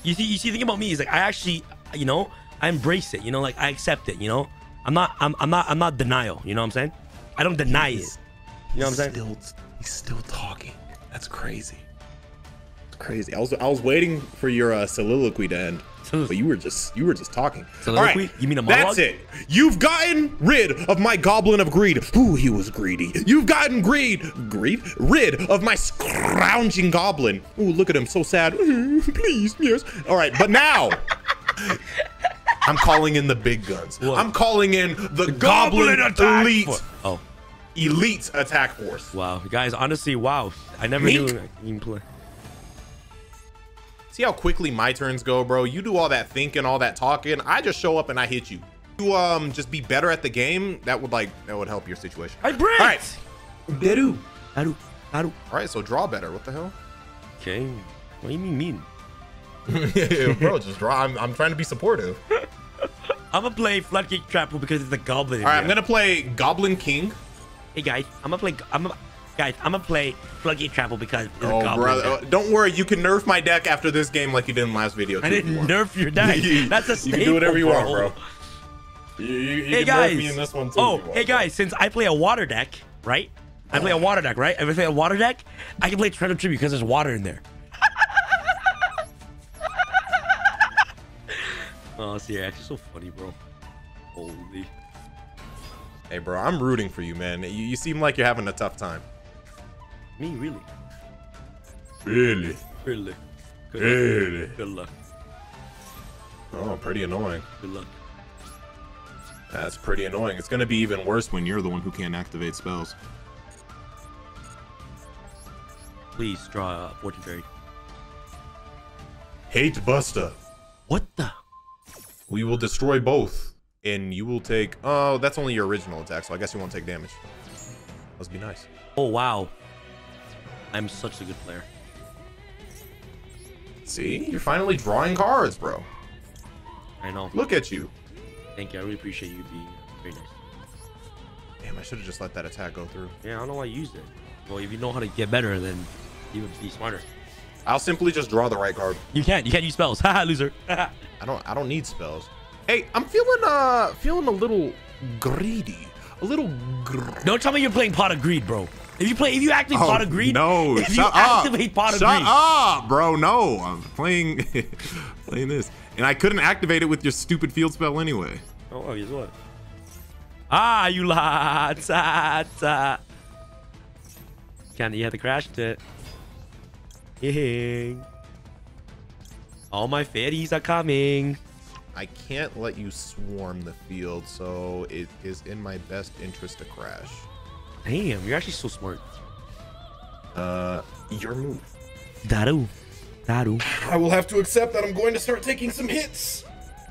You see, you see, the thing about me is like I actually, you know, I embrace it. You know, like I accept it. You know, I'm not, I'm, I'm not, I'm not denial. You know what I'm saying? I don't deny it. You know what I'm saying? Still, he's still talking. That's crazy. It's crazy. I was I was waiting for your uh, soliloquy to end, but you were just you were just talking. Soliloquy? You mean a monologue? That's it. You've gotten rid of my goblin of greed. Ooh, he was greedy. You've gotten greed, greed, rid of my scrounging goblin. Ooh, look at him, so sad. Please, yes. All right, but now. I'm calling in the big guns. What? I'm calling in the, goblin, attack elite fo- Oh, elite attack force. wow, guys. Honestly, wow. I never Meek. knew I can play. See how quickly my turns go, bro? You do all that thinking, all that talking. I just show up and I hit you. You um just be better at the game. That would like that would help your situation. I break. All right. Beru. Haru. Haru. All right, so draw better. What the hell? Okay. What do you mean mean? bro, just draw. I'm, I'm trying to be supportive. I'm gonna play Floodgate Trapple because it's a goblin. in All right, I'm gonna play Goblin King. Hey guys, I'm gonna play. I'm gonna, guys. I'm gonna play Floodgate Trample because it's Oh, a brother, there. uh, don't worry. You can nerf my deck after this game like you did in last video. I too, you didn't want. nerf your deck. That's a You can do whatever you staple, want, bro. You, you, you Hey can nerf guys. me in this one too. oh, want, hey bro. guys. Since I play a water deck, right? I play a water deck, right? If I play a water deck, I can play Treasure Tribute because there's water in there. oh, see, you're actually so funny, bro. Holy. Hey, bro, I'm rooting for you, man. You, you seem like you're having a tough time. Me, really? Really? Really? Good Really? luck. Good luck. Oh, pretty annoying. Good luck. That's pretty annoying. It's gonna be even worse when you're the one who can't activate spells. Please draw a fortune fairy. Hate Buster. What the? We will destroy both, and you will take. Oh, that's only your original attack, so I guess you won't take damage. Must be nice. Oh wow. I'm such a good player. See, you're finally drawing cards, bro. I know. Look at you. Thank you. I really appreciate you being very nice. Damn, I should have just let that attack go through. Yeah, I don't know why you used it. Well, if you know how to get better, then you would be smarter. I'll simply just draw the right card. You can't. You can't use spells. Haha, loser. I don't. I don't need spells. Hey, I'm feeling uh feeling a little greedy. A little. Gr- don't tell me you're playing Pot of Greed, bro. If you play, if you activate Pot of Greed, Oh, No, if you shut up. Pot of shut Greed, up, bro. No, I'm playing playing this, and I couldn't activate it with your stupid field spell anyway. Oh, oh, guess what? Ah, you lot. Ta, ta. Can't you have to crash it? Yeah. All my fairies are coming. I can't let you swarm the field, so it is in my best interest to crash. Damn, you're actually so smart. Uh, your move. Daru. Daru. I will have to accept that I'm going to start taking some hits.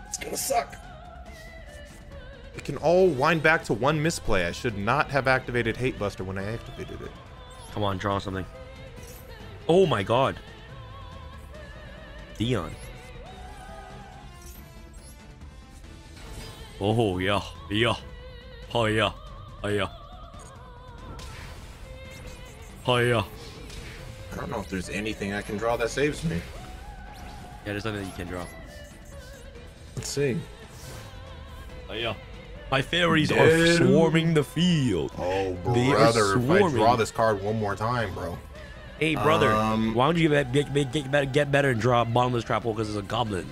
It's gonna suck. It can all wind back to one misplay. I should not have activated Hate Buster when I activated it. Come on, draw something. Oh my god. Dion. Oh yeah, yeah. Oh yeah. Oh yeah. Oh yeah. I don't know if there's anything I can draw that saves me. Yeah, there's nothing that you can draw. Let's see. Oh yeah. My fairies are swarming the field. Oh, They are brother, if I draw this card one more time, bro. Hey brother, Um, why don't you get, get, get, get better, get better and draw a bottomless trap hole because it's a goblin.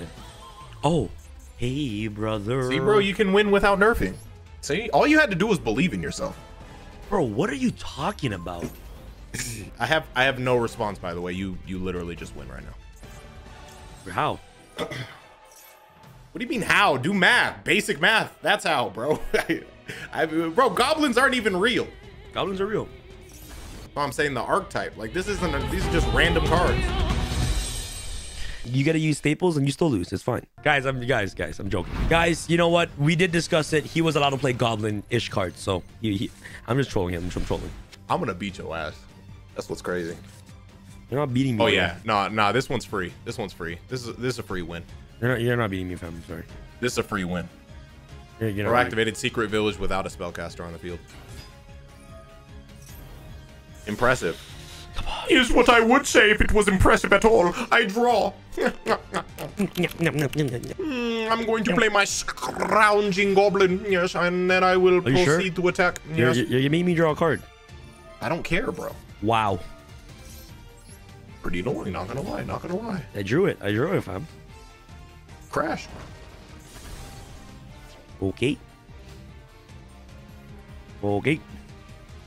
Oh, hey brother. See, bro, you can win without nerfing. See, all you had to do was believe in yourself. Bro, what are you talking about? I have I have no response, by the way. You you literally just win right now. How? What do you mean how? Do math, basic math. That's how, bro. I, bro, goblins aren't even real. Goblins are real. No, I'm saying the archetype. Like this isn't. A, these are just random cards. You gotta use staples and you still lose. It's fine. Guys, I'm guys, guys, I'm joking. Guys, you know what? We did discuss it. He was allowed to play goblin-ish cards, so he, he, I'm just trolling him. I'm trolling. I'm gonna beat your ass. That's what's crazy. You're not beating me. Oh yeah, no, no, this one's free. This one's free. This is this is a free win. You're not, you're not beating me, fam. I'm sorry. This is a free win. You're, you're Or not activated secret village without a spellcaster on the field. Impressive. Is what I would say if it was impressive at all. I draw. Hmm, I'm going to play my scrounging goblin. Yes, and then I will Are you sure? proceed to attack. You're, Yes. you're, you made me draw a card. I don't care, bro. Wow. Pretty annoying. Not gonna lie. Not gonna lie. I drew it. I drew it, fam. Crash. Okay. Okay.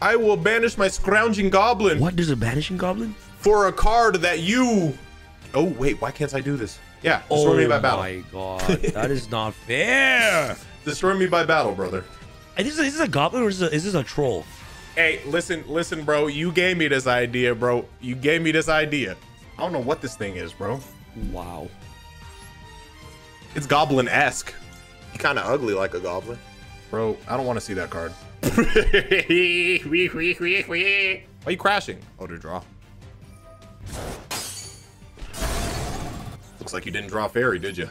I will banish my scrounging goblin What? There's a banishing goblin? for a card that you. Oh wait, why can't I do this? Yeah, destroy me oh by battle. Oh my god. that is not fair. Destroy me by battle, brother. Is this, is this a goblin or is this a, is this a troll? Hey, listen, listen, bro. You gave me this idea, bro. You gave me this idea. I don't know what this thing is, bro. Wow. It's goblin-esque. You kind of ugly like a goblin. Bro, I don't want to see that card. Why are you crashing? Oh, to draw. Looks like you didn't draw fairy, did you?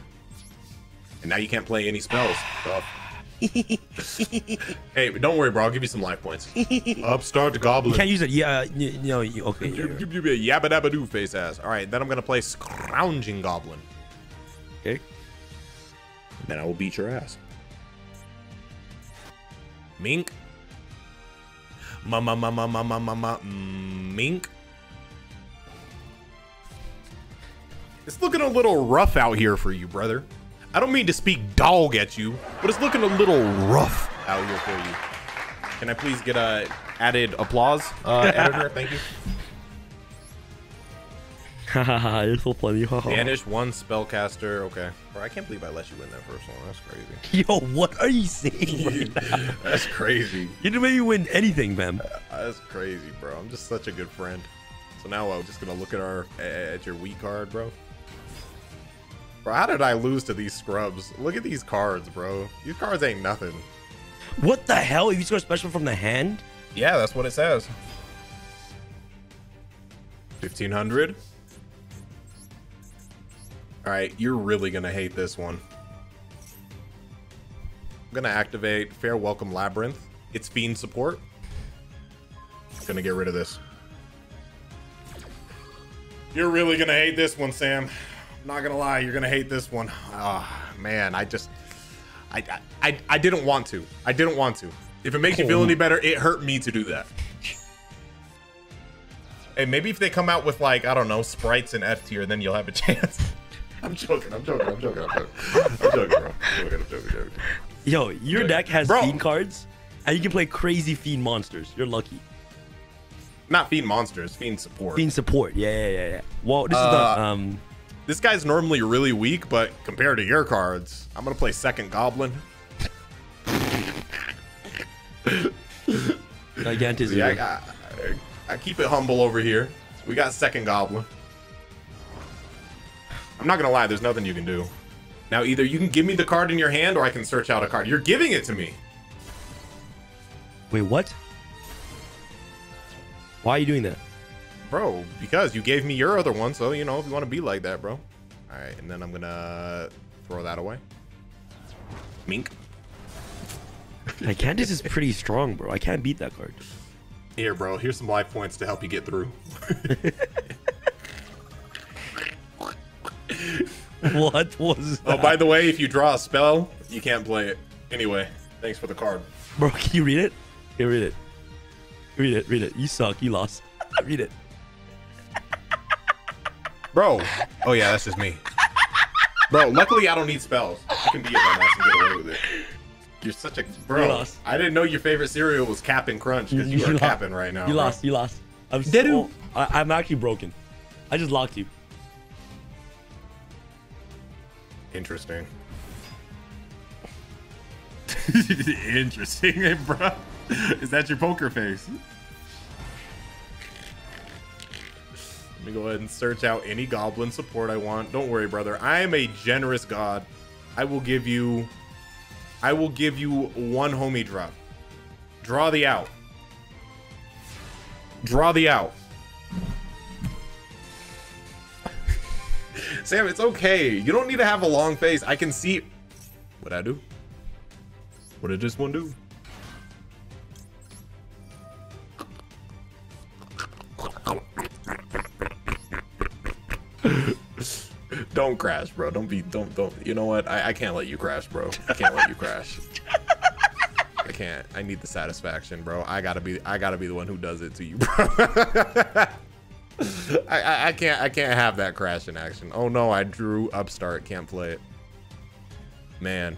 And now you can't play any spells. Tough. hey, don't worry, bro. I'll give you some life points. Upstart goblin. You can't use it. Yeah, you, you know, you, okay. yeah, Give you a yabba dabba doo face ass. All right, then I'm gonna play scrounging goblin. Okay. Then I will beat your ass. Mink. Ma ma ma ma ma ma ma ma. mm, Mink. It's looking a little rough out here for you, brother. I don't mean to speak dog at you, but it's looking a little rough out here for you. Can I please get a added applause, uh, editor? Thank you. Haha, you're so funny. Banish one spellcaster. Okay. Bro, I can't believe I let you win that first one. That's crazy. Yo, what are you saying right? That's crazy. You didn't make me win anything, fam. Uh, that's crazy, bro. I'm just such a good friend. So now I'm just gonna look at our at your weak card, bro. Bro, how did I lose to these scrubs? Look at these cards, bro. These cards ain't nothing. What the hell? If you score special from the hand? Yeah, that's what it says. 1500. All right, you're really gonna hate this one. I'm gonna activate Fair Welcome Labyrinth. It's Fiend support. Gonna get rid of this. You're really gonna hate this one, Sam. I'm not gonna lie, you're gonna hate this one. Ah, man, I just, I, I, I didn't want to. I didn't want to. If it makes you feel any better, it hurt me to do that. And maybe if they come out with like I don't know sprites and F tier, then you'll have a chance. I'm joking. I'm joking. I'm joking. I'm joking. I'm joking, bro. I'm joking. I'm joking. I'm joking. Yo, your deck has Bro. fiend cards, and you can play crazy fiend monsters. You're lucky. Not fiend monsters, fiend support. Fiend support. Yeah, yeah, yeah, yeah. Well, this is Uh, the um. This guy's normally really weak, but compared to your cards, I'm gonna play second goblin. Gigantism. Yeah, I, I, I keep it humble over here. We got second goblin. I'm not gonna lie, there's nothing you can do. Now, either you can give me the card in your hand, or I can search out a card. You're giving it to me. Wait, what? Why are you doing that? Bro, because you gave me your other one, so you know if you want to be like that, bro. All right, and then I'm gonna throw that away. Mink. Gigantis is pretty strong, bro. I can't beat that card. Here, bro. Here's some life points to help you get through. what was Oh, by the way, if you draw a spell, you can't play it. Anyway, thanks for the card. Bro, can you read it? Here, read it. Read it, read it. You suck. You lost. read it. Bro. Oh yeah, that's just me. Bro, luckily I don't need spells. I can be a dumbass and get away with it. You're such a bro. You lost. I didn't know your favorite cereal was Cap'n Crunch because you, are lost. capping right now. You bro. lost. You lost. I'm Did so, you? I, I'm actually broken. I just locked you. Interesting. Interesting, bro. Is that your poker face? Let me go ahead and search out any goblin support I want. Don't worry, brother. I am a generous god. I will give you I will give you one homie drop. Draw the out. Draw the out. Sam, it's okay. You don't need to have a long face. I can see what I do. What did this one do? don't crash, bro. Don't be, don't, don't. You know what? I, I can't let you crash, bro. I can't let you crash. I can't. I need the satisfaction, bro. I gotta be, I gotta be the one who does it to you, bro. I, I, I can't, I can't have that crash in action. Oh no, I drew upstart. Can't play it. Man.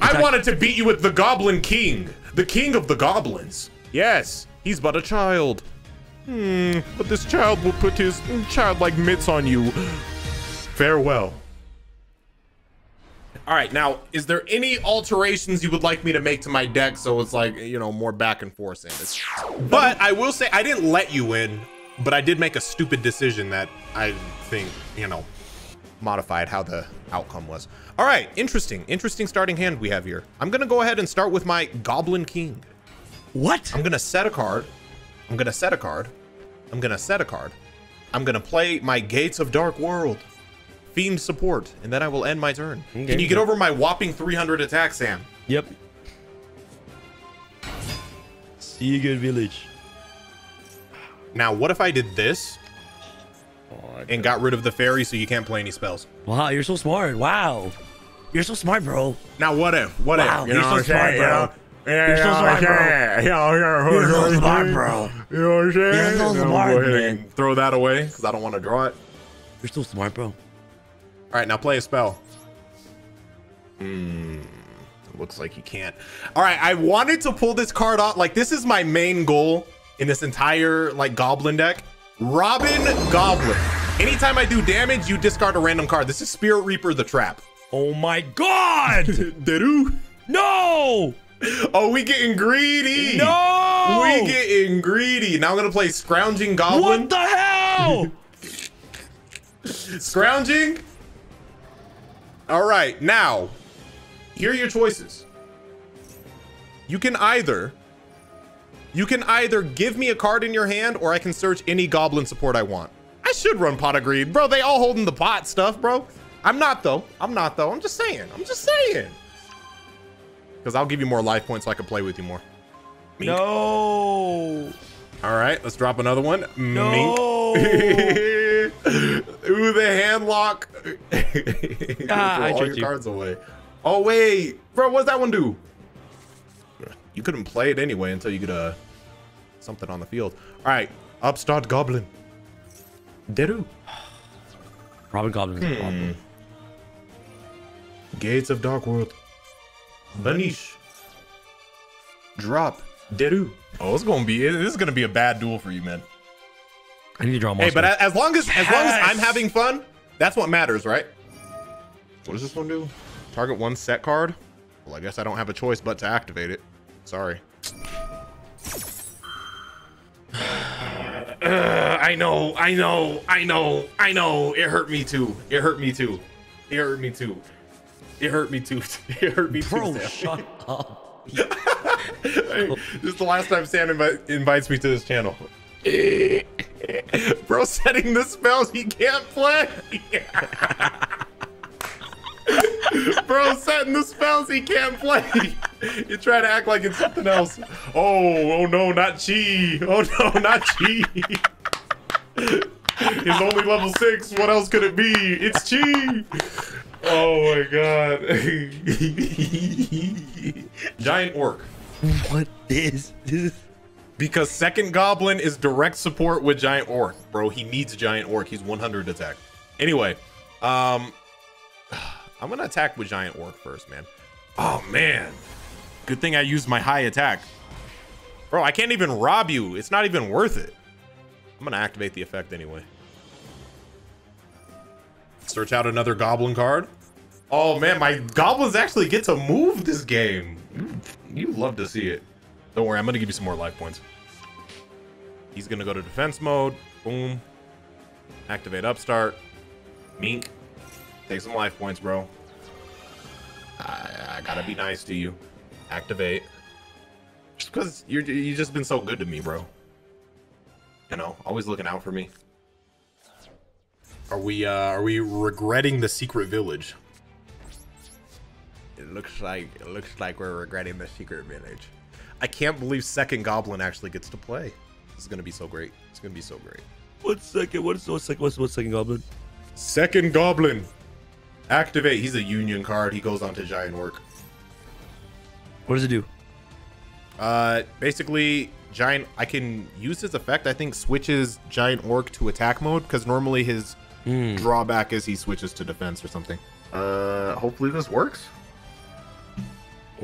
I wanted to beat you with the Goblin King, the king of the goblins. Yes, he's but a child. Hmm, but this child will put his childlike mitts on you. Farewell. All right, now, is there any alterations you would like me to make to my deck so it's like, you know, more back and forth, Sandus? But I will say, I didn't let you win, but I did make a stupid decision that I think, you know, modified how the outcome was. All right, interesting, interesting starting hand we have here. I'm gonna go ahead and start with my Goblin King. What? I'm gonna set a card. I'm gonna set a card. I'm gonna set a card. I'm gonna play my Gates of Dark World. Fiend support, and then I will end my turn. Okay. Can you get over my whopping 300 attack, Sam? Yep. See you good village. Now, what if I did this oh, and got rid of the fairy so you can't play any spells? Wow, you're so smart. Wow. You're so smart, bro. Now, what if? What Wow, if? you're so smart, bro. You're so smart, bro. You're so smart, bro. You know what I'm saying? You're so And smart, go ahead man. and Throw that away because I don't want to draw it. You're so smart, bro. All right, now play a spell. Hmm. Looks like you can't. All right, I wanted to pull this card out. Like, this is my main goal in this entire, like, Goblin deck. Robin Goblin. Anytime I do damage, you discard a random card. This is Spirit Reaper the Trap. Oh my god! Deru. no! Oh, we getting greedy. No! We getting greedy. Now I'm going to play Scrounging Goblin. What the hell? Scrounging. All right, now, here are your choices. You can either, you can either give me a card in your hand, or I can search any goblin support I want. I should run Pot of Greed, bro. They all holding the pot stuff, bro. I'm not though. I'm not though. I'm just saying. I'm just saying. Because I'll give you more life points so I can play with you more. Mink. no! All right, let's drop another one. No! Mink. Ooh, the hand lock. Ah, Throw I all tricked your you. cards away. Oh wait, bro, what's that one do? You couldn't play it anyway until you get a something on the field. All right, upstart goblin. Deru. Robin Goblin is a problem. Gates of Dark World. Banish. Drop. Deru. Oh, it's gonna be. This is gonna be a bad duel for you, man. I need to draw more. Hey, but a- as long as as long as I'm having fun, that's what matters, right? What does this one do? Target one set card. Well, I guess I don't have a choice but to activate it. Sorry. Uh, I know, I know, I know, I know. It hurt me too. It hurt me too. It hurt me too. It hurt me too. It hurt me too. Bro, shut up. Hey, this is the last time Sam invi- invites me to this channel. Bro, setting the spells he can't play. Bro, setting the spells he can't play. You try to act like it's something else. Oh, oh no, not chi. Oh no, not chi. It's only level six. What else could it be? It's chi. Oh my god. Giant orc. What is this? Because second goblin is direct support with giant orc, bro. He needs giant orc. He's 100 attack. Anyway, um, I'm gonna attack with giant orc first, man. Oh man, good thing I used my high attack, bro. I can't even rob you. It's not even worth it. I'm gonna activate the effect anyway. Search out another goblin card. Oh man, my goblins actually get to move this game. You, you love to see it. Don't worry, I'm gonna give you some more life points. He's gonna go to defense mode. Boom. Activate upstart. Mink. Take some life points, bro. I, I gotta be nice to you. Activate. Just because you're you just been so good to me, bro. You know, always looking out for me. Are we uh are we regretting the secret village? It looks like it looks like we're regretting the secret village. I can't believe second goblin actually gets to play. This is gonna be so great. It's gonna be so great. One second. What's what's second? What's what's second goblin? Second goblin. Activate. He's a union card. He goes on to giant orc. What does it do? Uh, basically, giant. I can use his effect. I think switches giant orc to attack mode because normally his drawback is he switches to defense or something. Uh, hopefully this works.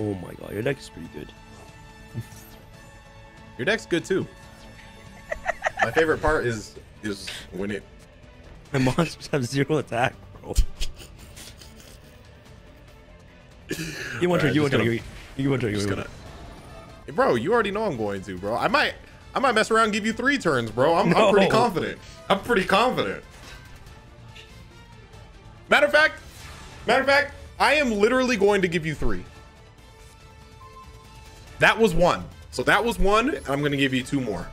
Oh my god, your deck is pretty good. Your deck's good too. My favorite part is is when it. My monsters have zero attack, bro. you want to? Alright, You want to? You you want to? You gonna. Hey, bro, you already know I'm going to, bro. I might, I might mess around, and give you three turns, bro. I'm, I'm pretty confident. I'm pretty confident. Matter of fact, matter of fact, I am literally going to give you three. That was one. So that was one, and I'm gonna give you two more.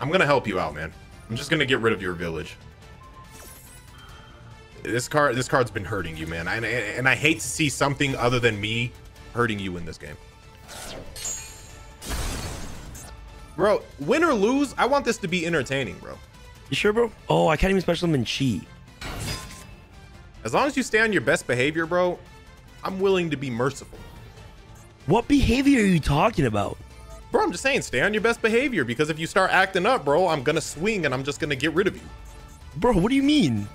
I'm gonna help you out, man. I'm just gonna get rid of your village. This card, this card's been hurting you, man. And, and I hate to see something other than me hurting you in this game. Bro, win or lose, I want this to be entertaining, bro. You sure, bro? Oh, I can't even special them in chi. As long as you stay on your best behavior, bro, I'm willing to be merciful. What behavior are you talking about? Bro, I'm just saying, stay on your best behavior because if you start acting up, bro, I'm gonna swing and I'm just gonna get rid of you. Bro, what do you mean?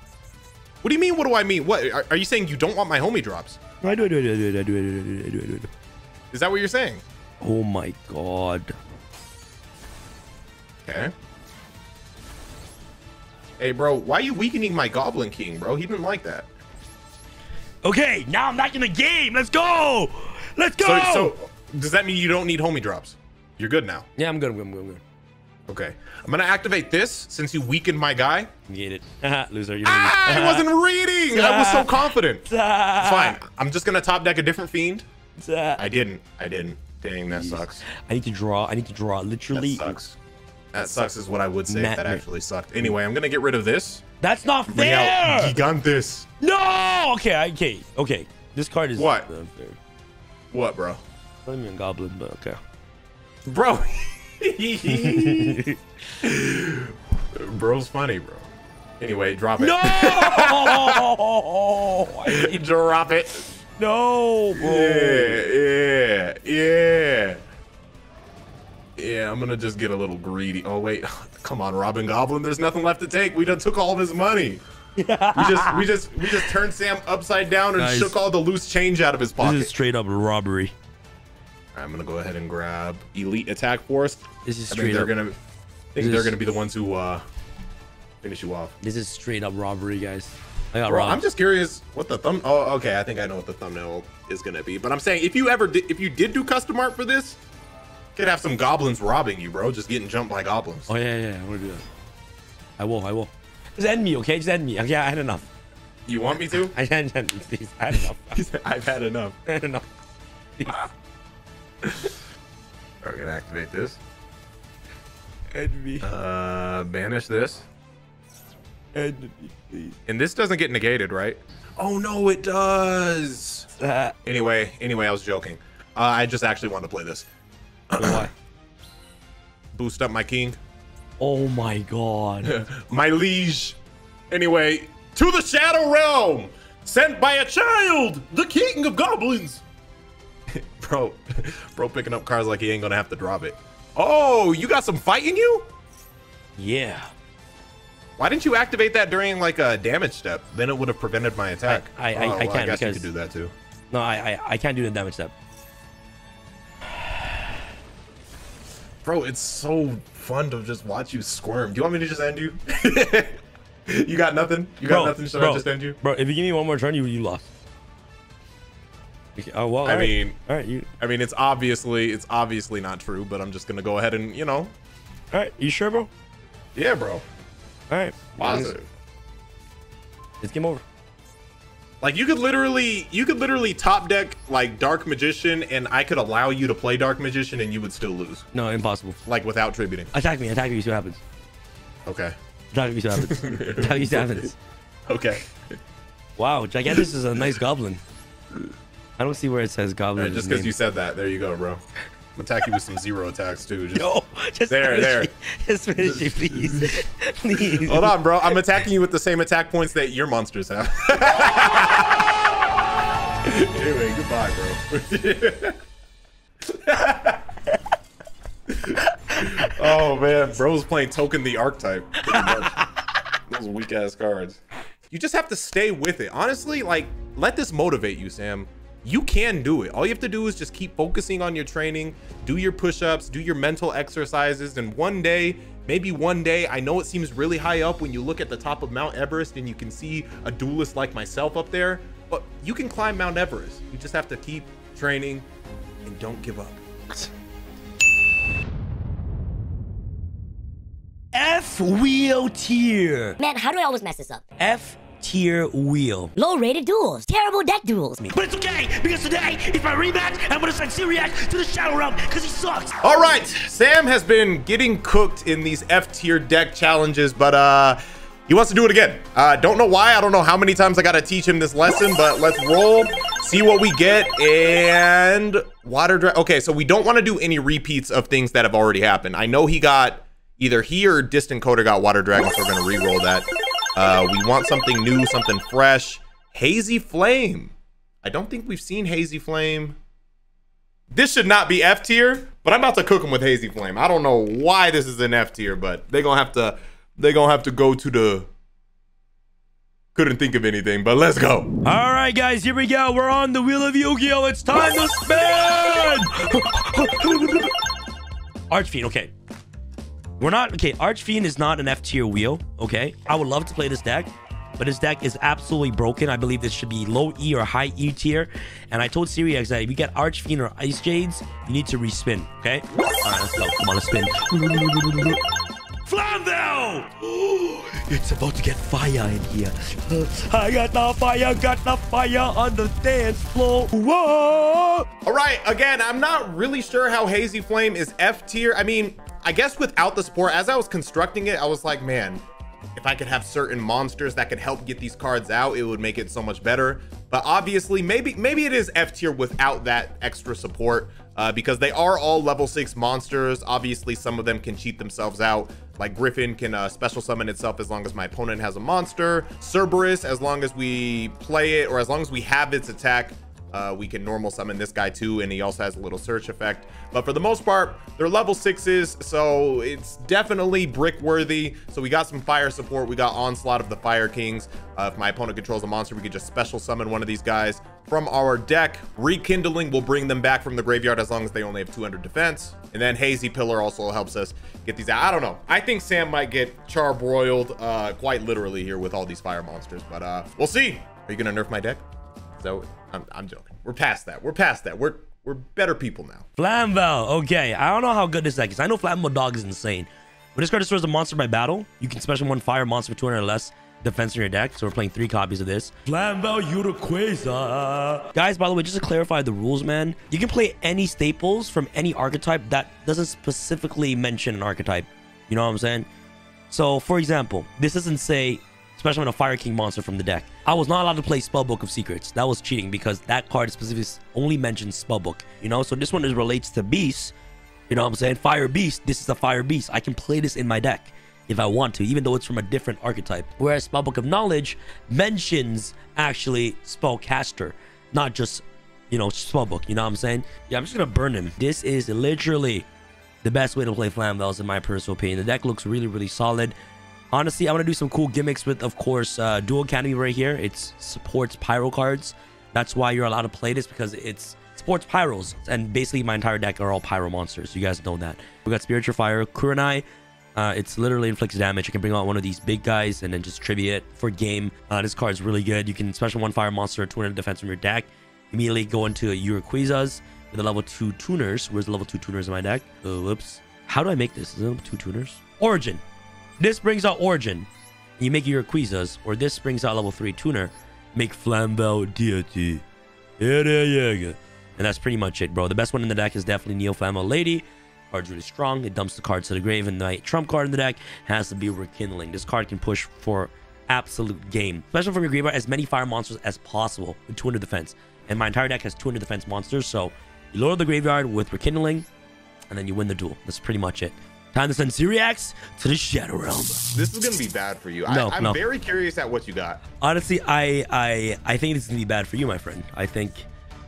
What do you mean? What do I mean? What are, are you saying? You don't want my homie drops? I do, I do, I do, I do, I do, I do, I do, I do, I do, I do. Is that what you're saying? Oh my god. Okay. Hey, bro, why are you weakening my Goblin King, bro? He didn't like that. Okay, now I'm back in the game. Let's go. Let's go. So, so does that mean you don't need homie drops? You're good now. yeah, I'm good. I'm good. I'm good. I'm good. Okay. I'm gonna activate this since you weakened my guy. Get it. Loser. You Ah, I wasn't reading. I was so confident. Fine. Fine. I'm just gonna top deck a different fiend. I, I didn't. I didn't. Dang, that sucks. I need to draw. I need to draw. Literally. That sucks. That sucks is what I would say. if That actually sucked. Anyway, I'm gonna get rid of this. That's not fair. Bring out fair. Gigantes. No. Okay. Okay. Okay. This card is What? unfair. What, bro? Even a goblin, but okay. Bro. Bro's funny, bro. Anyway, drop it. No. I drop it. no, bro. Yeah, yeah, yeah. Yeah, I'm gonna just get a little greedy. Oh wait, come on, Robin Goblin. There's nothing left to take. We done took all of his money. We just, we just, we just turned Sam upside down and Guys. shook all the loose change out of his pocket. This is straight up robbery. I'm gonna go ahead and grab Elite Attack Force. This is I think straight they're up. gonna, I think This they're gonna be the ones who uh finish you off. This is straight up robbery, guys. I got Bro, robbed. I'm just curious what the thumb. Oh, okay. I think I know what the thumbnail is gonna be. But I'm saying if you ever did, if you did do custom art for this, could have some goblins robbing you, bro. Just getting jumped by goblins. Oh yeah, yeah. I'm gonna do that. I will. I will. Just end me, okay? Just end me. Okay, I had enough. You want me to? I had end me, please. I had enough. I've had enough. I had enough. We're gonna activate this. End me. Uh, banish this. End me, please. And this doesn't get negated, right? Oh no, it does. Uh, Anyway, anyway, I was joking. Uh, I just actually want to play this. Why? Boost up my king. Oh my god. my liege. Anyway, to the Shadow Realm, sent by a child, the king of goblins. bro, bro, picking up cards like he ain't gonna have to drop it. Oh, you got some fight in you? Yeah. Why didn't you activate that during like a damage step? Then it would have prevented my attack. I- I- Oh, I well, can't guess you because- could do that too. No, I, I I can't do the damage step. Bro, it's so fun to just watch you squirm. Do you want me to just end you? you got nothing? You got nothing? Should bro, I just end you? Bro, if you give me one more turn, you you lost. Oh well. I alright. mean- all right, you, I mean, it's obviously it's obviously not true, but I'm just gonna go ahead and you know all right, you sure, bro? Yeah, bro. All right. Positive. It's game over. Like you could literally, you could literally top deck like Dark Magician, and I could allow you to play Dark Magician, and you would still lose, No, impossible. like without tributing. Attack me. Attack me. See what happens. Okay. Attack me. See what happens. Attack me. See what happens. Okay. Wow, Gigantus is a nice goblin. I don't see where it says goblin. Right, just because you said that, there you go, bro. I'm attack you with some zero attacks too. Just... No, just There, finish there. Me. Just finish me, please. please. Hold on, bro. I'm attacking you with the same attack points that your monsters have. Anyway, goodbye, bro. oh man, bro's playing token the archetype. Those weak ass cards. You just have to stay with it. Honestly, like let this motivate you, Sam. You can do it. All you have to do is just keep focusing on your training, do your push-ups, do your mental exercises, and one day, maybe one day, I know it seems really high up when you look at the top of Mount Everest and you can see a duelist like myself up there, but you can climb Mount Everest. You just have to keep training and don't give up. F wheel tier. Man, how do I always mess this up? F tier wheel. Low rated duels. Terrible deck duels. But it's okay because today is my rematch. and I'm gonna send SeeReax to the shadow realm because he sucks. All right, Sam has been getting cooked in these F tier deck challenges, but uh, he wants to do it again. Uh, don't know why. I don't know how many times I got to teach him this lesson, but let's roll, see what we get, and water dra Okay, so we don't want to do any repeats of things that have already happened. I know he got either he or Distant Coder got water dragon, so we're gonna re-roll that. Uh, we want something new, something fresh. Hazy Flame. I don't think we've seen Hazy Flame. This should not be F tier, but I'm about to cook them with Hazy Flame. I don't know why this is an F tier, but they're gonna have to they're gonna have to go to the couldn't think of anything, but let's go. All right, guys, here we go. We're on the wheel of Yu-Gi-Oh! It's time to spin. Archfiend, okay. We're not okay. Archfiend is not an F tier wheel. Okay, I would love to play this deck, but this deck is absolutely broken. I believe this should be low E or high E tier. And I told Sirius that if you get Archfiend or Ice Jades, you need to respin. Okay. All right, let's go. Come on, let's spin. Flamvell! It's about to get fire in here. I got the fire, got the fire on the dance floor. Whoa! All right, again, I'm not really sure how Hazy Flame is F tier. I mean, I guess without the support, as I was constructing it, I was like, man, if I could have certain monsters that could help get these cards out, it would make it so much better. But obviously, maybe maybe it is F tier without that extra support uh, because they are all level six monsters. Obviously, some of them can cheat themselves out. Like Griffin can uh, special summon itself as long as my opponent has a monster. Cerberus, as long as we play it or as long as we have its attack, uh, we can normal summon this guy too, and he also has a little search effect. But for the most part, they're level sixes, so it's definitely brick worthy. So we got some fire support. We got onslaught of the Fire Kings. Uh, if my opponent controls a monster, we could just special summon one of these guys from our deck. Rekindling will bring them back from the graveyard as long as they only have 200 defense. And then Hazy Pillar also helps us get these out. I don't know. I think Sam might get charbroiled uh, quite literally here with all these fire monsters, but uh, we'll see. Are you gonna nerf my deck? So I'm, I'm joking. We're past that. We're past that. We're we're better people now. Flamvell. Okay, I don't know how good this deck is. I know Flammable Dog is insane. When this card destroys a monster by battle, you can special one fire monster for 200 or less defense in your deck. So we're playing three copies of this. Flamvell Uruquizas. Guys, by the way, just to clarify the rules, man, you can play any staples from any archetype that doesn't specifically mention an archetype. You know what I'm saying? So, for example, this doesn't say special when a Fire King monster from the deck. I was not allowed to play Spellbook of Secrets. That was cheating because that card specifically only mentions Spellbook. You know, so this one is relates to Beast. You know what I'm saying? Fire Beast. This is a Fire Beast. I can play this in my deck if I want to, even though it's from a different archetype. Whereas Spellbook of Knowledge mentions actually Spellcaster, not just, you know, Spellbook. You know what I'm saying? Yeah, I'm just going to burn him. This is literally the best way to play Flamvells in my personal opinion. The deck looks really, really solid. Honestly, I want to do some cool gimmicks with, of course, uh, Dual Academy right here. It supports Pyro cards. That's why you're allowed to play this because it's supports Pyros. And basically, my entire deck are all Pyro monsters. You guys know that. We got Spiritual Fire, Kurenai. Uh, it's literally inflicts damage. You can bring out one of these big guys and then just tribute it for game. Uh, this card is really good. You can special one fire monster, 200 defense from your deck. Immediately go into Uruquizas with the level 2 tuners. Where's the level 2 tuners in my deck? Oh, whoops. How do I make this? Is it level 2 tuners? Origin. This brings out Origin, you make your Quizas, or this brings out level 3 Tuner, make Flamvell deity. Yeah, yeah, yeah. And that's pretty much it, bro. The best one in the deck is definitely Neo Flamvell Lady. Card's really strong. It dumps the cards to the grave, and the trump card in the deck has to be Rekindling. This card can push for absolute game. Especially from your graveyard, as many fire monsters as possible with 200 defense. And my entire deck has 200 defense monsters, so you load the graveyard with Rekindling, and then you win the duel. That's pretty much it. Time to send SeeReax to the Shadow Realm. This is gonna be bad for you. No, I, I'm no. very curious at what you got. Honestly, I I I think this is gonna be bad for you, my friend. I think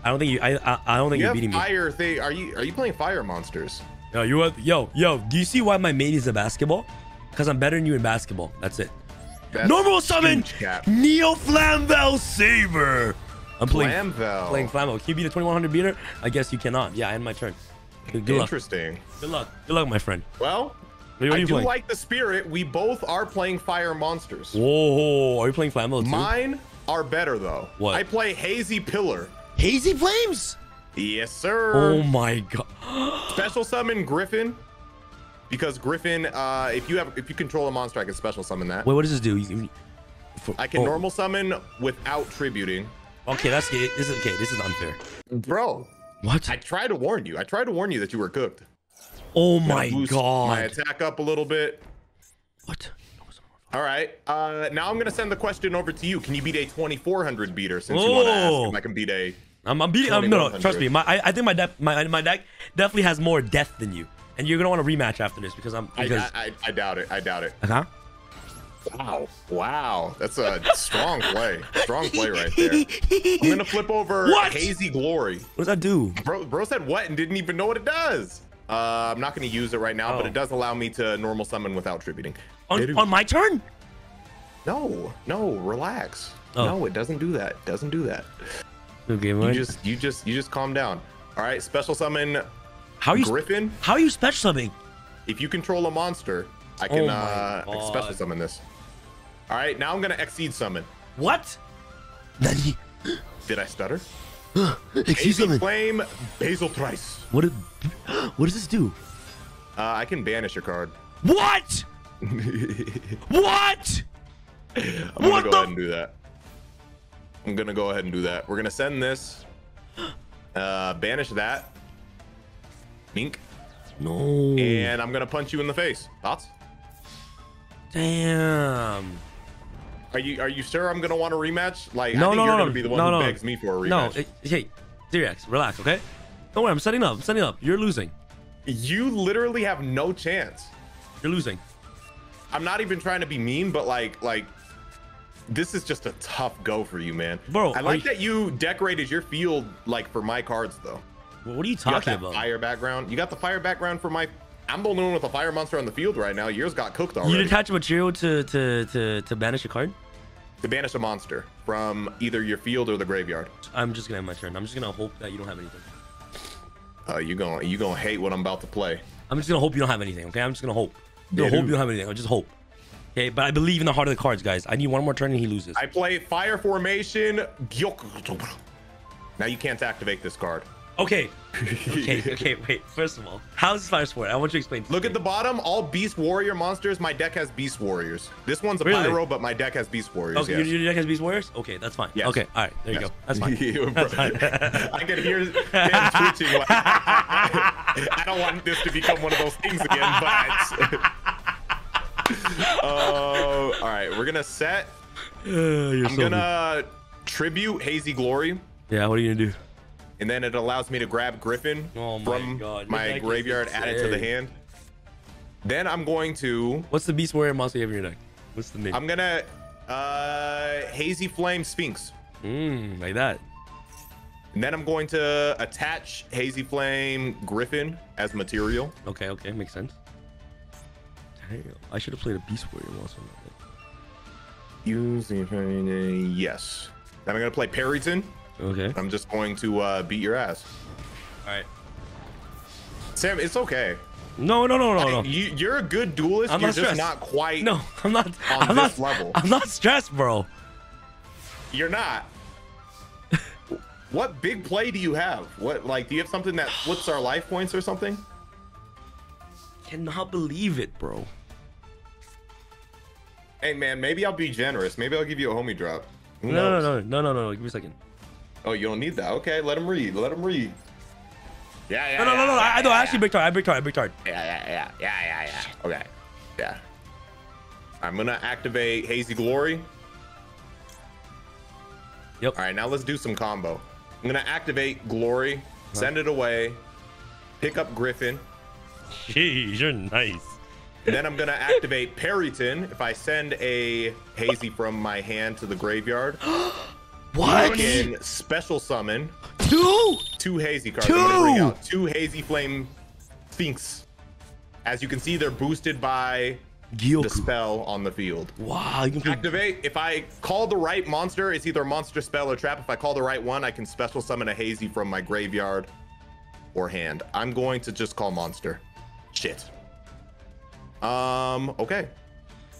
I don't think you I I, I don't think You are beating me. fire thing. Are you are you playing fire monsters? No, you what? Yo, yo. Do you see why my main is a basketball? Because I'm better than you in basketball. That's it. That's Normal summon. Neo Flamvell Saber. I'm playing Flamvell. playing Flamvell. Can you beat a 2100 beater? I guess you cannot. Yeah, I end my turn. Good, good luck. Interesting. Good luck. Good luck, my friend. Well, What are I you do playing? like the spirit. We both are playing fire monsters. Whoa, are you playing Flamvell too? Mine are better though. What? I play Hazy Pillar. Hazy Flames. Yes, sir. Oh my god. Special summon Griffin. Because Griffin, uh, if you have if you control a monster, I can special summon that. Wait, what does this do? You, for- I can oh, normal summon without tributing. Okay, that's this is okay. This is unfair. Bro, What? I tried to warn you. I tried to warn you that you were cooked. oh my god. My attack up a little bit. What? All right. Uh, now I'm gonna send the question over to you. Can you beat a 2400 beater? Since you want to ask Oh. if I can beat a. I'm, I'm beating. Um, no, no, trust me. My, I, I think my deck, my, my deck definitely has more death than you, and you're gonna want to rematch after this because I'm I, because. I, I, I doubt it. I doubt it. Uh huh? Wow. Wow. That's a strong play. Strong play right there. I'm gonna flip over What? Hazy Glory. What does that do? Bro, bro said what and didn't even know what it does. Uh, I'm not gonna use it right now, but Oh. it does allow me to normal summon without tributing. On, on my turn? no, no, relax. Oh. No, it doesn't do that. It doesn't do that. Okay, You just, you just, you just calm down. All right. Special summon how are you? Griffin. How are you special summoning? If you control a monster, I can Oh uh, special summon this. All right. Now I'm gonna exceed summon. What? Nani? Did I stutter? Excuse Hazy me. Flame Basiltrice. What? Did, what does this do? Uh, I can banish your card. What? what? I'm gonna What go the- ahead and do that. I'm gonna go ahead and do that. We're gonna send this. Uh, banish that. Mink. No. And I'm gonna punch you in the face. Thoughts? Damn. Are you are you sure I'm gonna want a rematch? Like No, I think no, you're no, gonna no. be the one no, who no. begs me for a No, rematch. it- hey, SeeReax, relax, okay? Don't worry, I'm setting up. I'm setting up. You're losing. you literally have no chance. You're losing. I'm not even trying to be mean, but like like this is just a tough go for you, man. Bro, I like you- that you decorated your field like for my cards though. What are you You got talking that about? fire background. You got the fire background for my. I'm the only one with a fire monster on the field right now. Yours got cooked already. You detach a material to to to to banish a card. to banish a monster from either your field or the graveyard. I'm just gonna end my turn. I'm just gonna hope that you don't have anything. Uh, you gonna you gonna hate what I'm about to play. I'm just gonna hope you don't have anything. Okay, I'm just gonna hope. Yeah, hope you don't have anything. I just hope. Okay, but I believe in the heart of the cards, guys. I need one more turn and he loses. I play fire formation. Now you can't activate this card. Okay. Okay. Okay. Wait. First of all, how's this fire sport? I want you to explain. to Look me. at the bottom. All beast warrior monsters. My deck has beast warriors. This one's a Really? pyro, but my deck has beast warriors. Okay, yes. your, your deck has Beast Warriors? Okay, that's fine. Yes. Okay, all right, there you go. That's fine. Yeah, That's fine. I can hear him twitching. like- I don't want this to become one of those things again, but. Oh, all right. We're gonna set. Uh, I'm so gonna tribute Hazy Glory. Yeah, what are you gonna do? And then it allows me to grab Griffin Oh my from God, my graveyard, add it to the hand. Then I'm going to. What's the Beast Warrior monster you have in your deck? What's the name? I'm gonna. Uh, Hazy Flame Sphinx. Mmm, like that. And then I'm going to attach Hazy Flame Griffin as material. Okay, okay, makes sense. Damn, I should have played a Beast Warrior monster. Use the yes. Then I'm gonna play Peryton. Okay. I'm just going to uh, beat your ass. All right. Sam, it's okay. No, no, no, no, no. You, you're a good duelist. I'm you're not just stressed. not quite. No, I'm not. On I'm this not. level. I'm not stressed, bro. You're not. what big play do you have? What like do you have something that flips our life points or something? Cannot believe it, bro. Hey man, maybe I'll be generous. Maybe I'll give you a homie drop. Who No, no, knows? no, no, no, no, no. Give me a second. Oh, you don't need that. Okay, let him read. Let him read. Yeah, yeah. No, no, no, yeah, no. yeah, I, I know. yeah, Actually, big card. I big card. I big card. Yeah, yeah, yeah, yeah, yeah, yeah. Okay. Yeah. I'm gonna activate Hazy Glory. Yep. All right, now let's do some combo. I'm gonna activate Glory, send it away, pick up Griffin, Jeez, you're nice. and then I'm gonna activate Peryton. If I send a Hazy from my hand to the graveyard, I What? can special summon Two? two Hazy cards. I'm bring Two! out two Hazy Flame Sphinx. As you can see, they're boosted by the spell on the field. Wow, you can. Activate. If I call the right monster, it's either a monster spell or trap. If I call the right one, I can special summon a hazy from my graveyard or hand. I'm going to just call monster. Shit. Um, okay.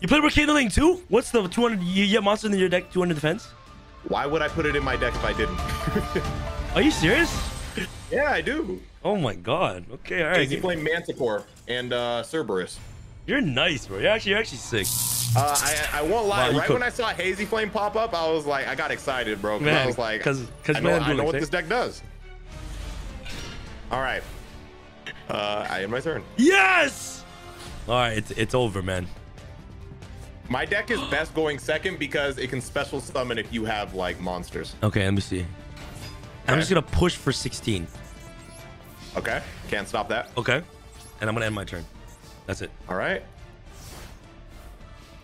You play Rekindling too? What's the 200? You get monster in your deck, 200 defense? Why would I put it in my deck if I didn't? Are you serious? yeah, I do. Oh my god. Okay, all right. You Flame Manticore and uh Cerberus. You're nice, bro. You're actually, you're actually sick. Uh, I, I won't lie. Wow, right could- when I saw Hazy Flame pop up, I was like, I got excited, bro. 'cause I Man, was like, 'cause- 'cause I know, man, I know what this deck does. All right. Uh, I end my turn. Yes! All right, it's, it's over, man. My deck is best going second because it can special summon if you have like monsters. Okay, let me see. I'm just gonna push for 16. Okay, can't stop that. Okay. And I'm gonna end my turn. That's it. All right.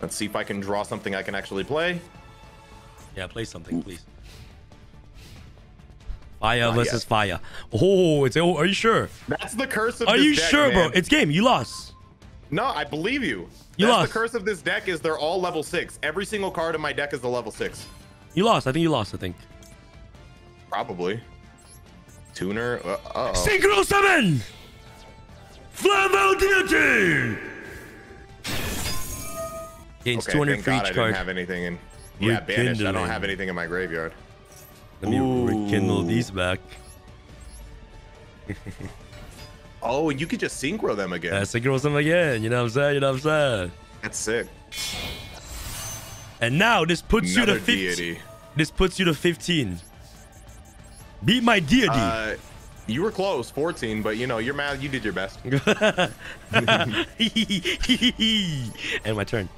Let's see if I can draw something I can actually play. Yeah, play something, please. Fire Not versus yet. fire. Oh, it's oh, are you sure? That's the curse of Are you deck, sure, bro? It's game. You lost. No, I believe you. You That's lost. the curse of this deck is they're all level six. Every single card in my deck is a level six. You lost. I think you lost. I think. Probably. Tuner. Uh oh. Synchro summon. Flamvell deity. Gains Okay, 200 thank for God I each didn't have anything in. Yeah, banished. I don't have anything in my graveyard. Let me rekindle these back. Oh, and you could just synchro them again. Yeah, synchro them again. You know what I'm saying? You know what I'm saying? That's sick. And now this puts Another you to 15. deity. This puts you to 15. Beat my deity. Uh, you were close, 14, but you know, you're mad. You did your best. and my turn.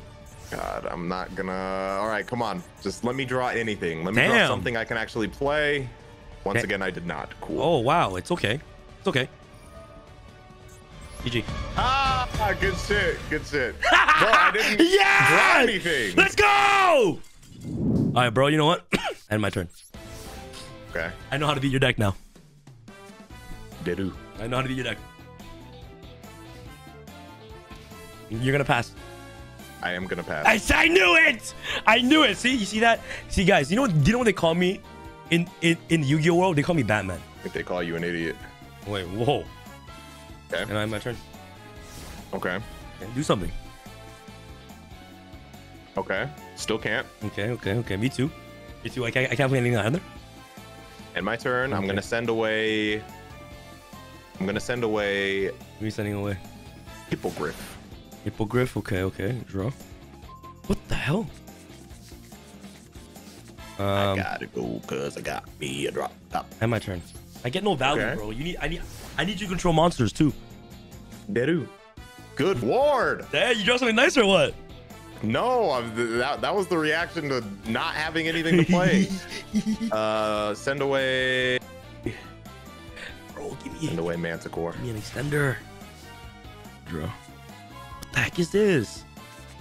God, I'm not gonna. All right, come on. Just let me draw anything. Let me draw something I can actually play. Once Okay. again, I did not. Cool. Oh wow, it's okay. It's okay. GG. Ah, good shit. Good shit. Bro, I didn't Yeah! anything. Let's go! All right, bro. You know what? and my turn. Okay. I know how to beat your deck now. Dedu. I know how to beat your deck. You're gonna pass. I am gonna pass. I, I knew it. I knew it. See, you see that? See, guys. You know what? You know what they call me in in in the Yu-Gi-Oh world? They call me Batman. if they call you an idiot. Wait, whoa. Okay. And I have my turn. Okay. Okay, do something. Okay. Still can't. Okay, okay, okay. Me too. Me too. I can't, I can't play anything either. And my turn. I'm gonna send away. I'm gonna send away Me sending away. Hippogriff. Hippogriff. Okay, okay. Draw. What the hell? Um, I gotta go cause I got me a drop top. and my turn. I get no value, Okay. bro. You need. I need. I need you to control monsters too. Dedu. Good ward. Hey, you draw something nice or what? No, I'm, that that was the reaction to not having anything to play. uh, send away, Bro, give me, send away Manticore. give me an extender. Draw. What the heck is this?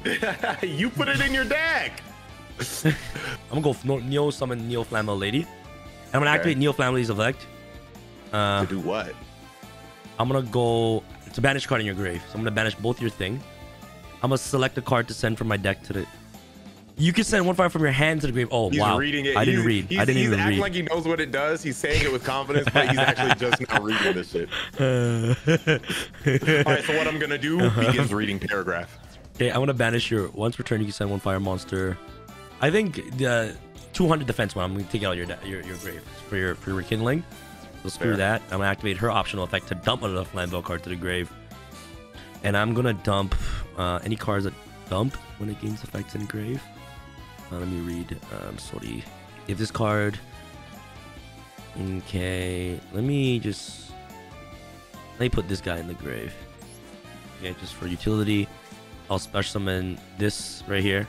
you put it in your deck. I'm gonna go f- Neo summon Neo Flamvell Lady. I'm gonna Okay. activate Neo Flamvell effect. Uh, to do what? I'm gonna go to banish card in your grave. So I'm gonna banish both your thing. I'm gonna select a card to send from my deck to the. You can send one fire from your hand to the grave. Oh He's wow! reading it. I didn't He's- read. He's, I didn't he's even acting read. like he knows what it does. He's saying it with confidence, but he's actually just now reading this shit. All right, so what I'm gonna do uh-huh. begins reading paragraph. Okay, I'm gonna banish your once per turn. You can send one fire monster. I think the 200 defense one. I'm gonna take out your your, your grave for your for your rekindling. So screw Fair. that. I'm gonna activate her optional effect to dump another Flamvell card to the grave, and I'm gonna dump uh, any cards that dump when it gains effects in grave. Uh, let me read. Um, sorry. If this card. Okay. Let me just. Let me put this guy in the grave. Okay, just for utility. I'll special summon this right here.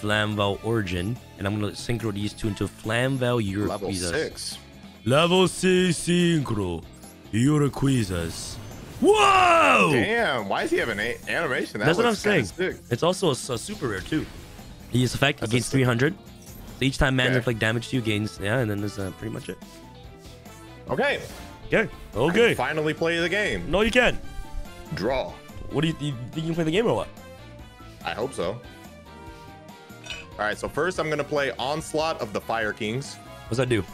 Flamvell Origin. And I'm gonna synchro these two into Flamvell Level Uruquizas. six. Level 6 synchro. Uruquizas. Whoa! Damn, why does he have an a- animation? That That's what I'm saying. sick. It's also a, a super rare too. He uses effect, he That's a gains sick- 300. So each time man Okay. inflict damage to you gains, yeah, and then that's uh, pretty much it. Okay. Okay. I Okay. can Finally play the game. No, you can. Draw. What do you, you think you can play the game or what? I hope so. All right, so first I'm gonna play Onslaught of the Fire Kings. What's that do?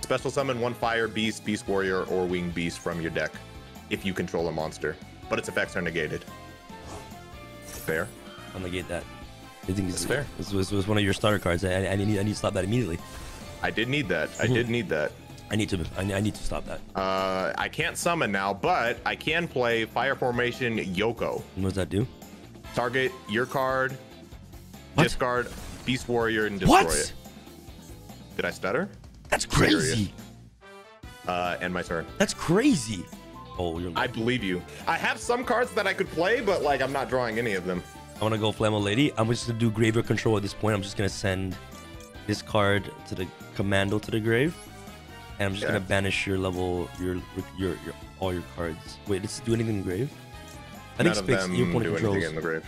Special summon one Fire Beast, Beast Warrior, or Winged Beast from your deck if you control a monster, but its effects are negated. Fair. I'll negate that. I think That's fair. This was, was one of your starter cards. I, I, need, I need to stop that immediately. I did need that. I did need that. I need to. I need, I need to stop that. Uh, I can't summon now, but I can play Fire Formation Yoko. What does that do? Target your card, What? discard Beast Warrior, and destroy What? it. Did I stutter? That's crazy. Uh, end my turn. That's crazy. Oh, you're. I believe you. I have some cards that I could play, but like I'm not drawing any of them. I want to go Flamvell Lady. I'm just gonna do graveyard control at this point. I'm just gonna send this card to the commando to the grave, and I'm just Yeah. gonna banish your level, your your your all your cards. Wait, does it do anything in grave? I None think of Spix, them your do opponent anything in the grave.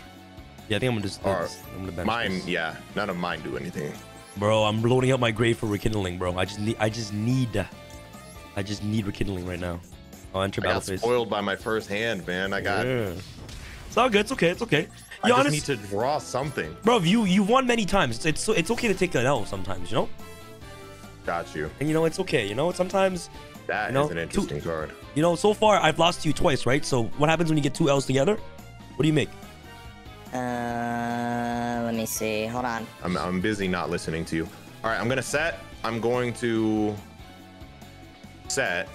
Yeah, I think I'm gonna just. Or I'm gonna banish Mine, this. yeah, none of mine do anything. Bro, I'm loading up my grave for rekindling, bro. I just need. I just need. I just need rekindling right now. I'll enter I battle got phase. spoiled by my first hand, man. I got. Yeah. It's all good. It's okay. It's okay. I You just honest, need to draw something. bro. You you won many times. It's it's, it's okay to take an L sometimes. You know. Got you. And you know, it's okay. You know, sometimes, That is You know, an two- interesting card. you know, so far I've lost to you twice, right? So what happens when you get two L's together? What do you make? Uh, let me see. Hold on. I'm, I'm busy not listening to you. All right, I'm gonna set. I'm going to set,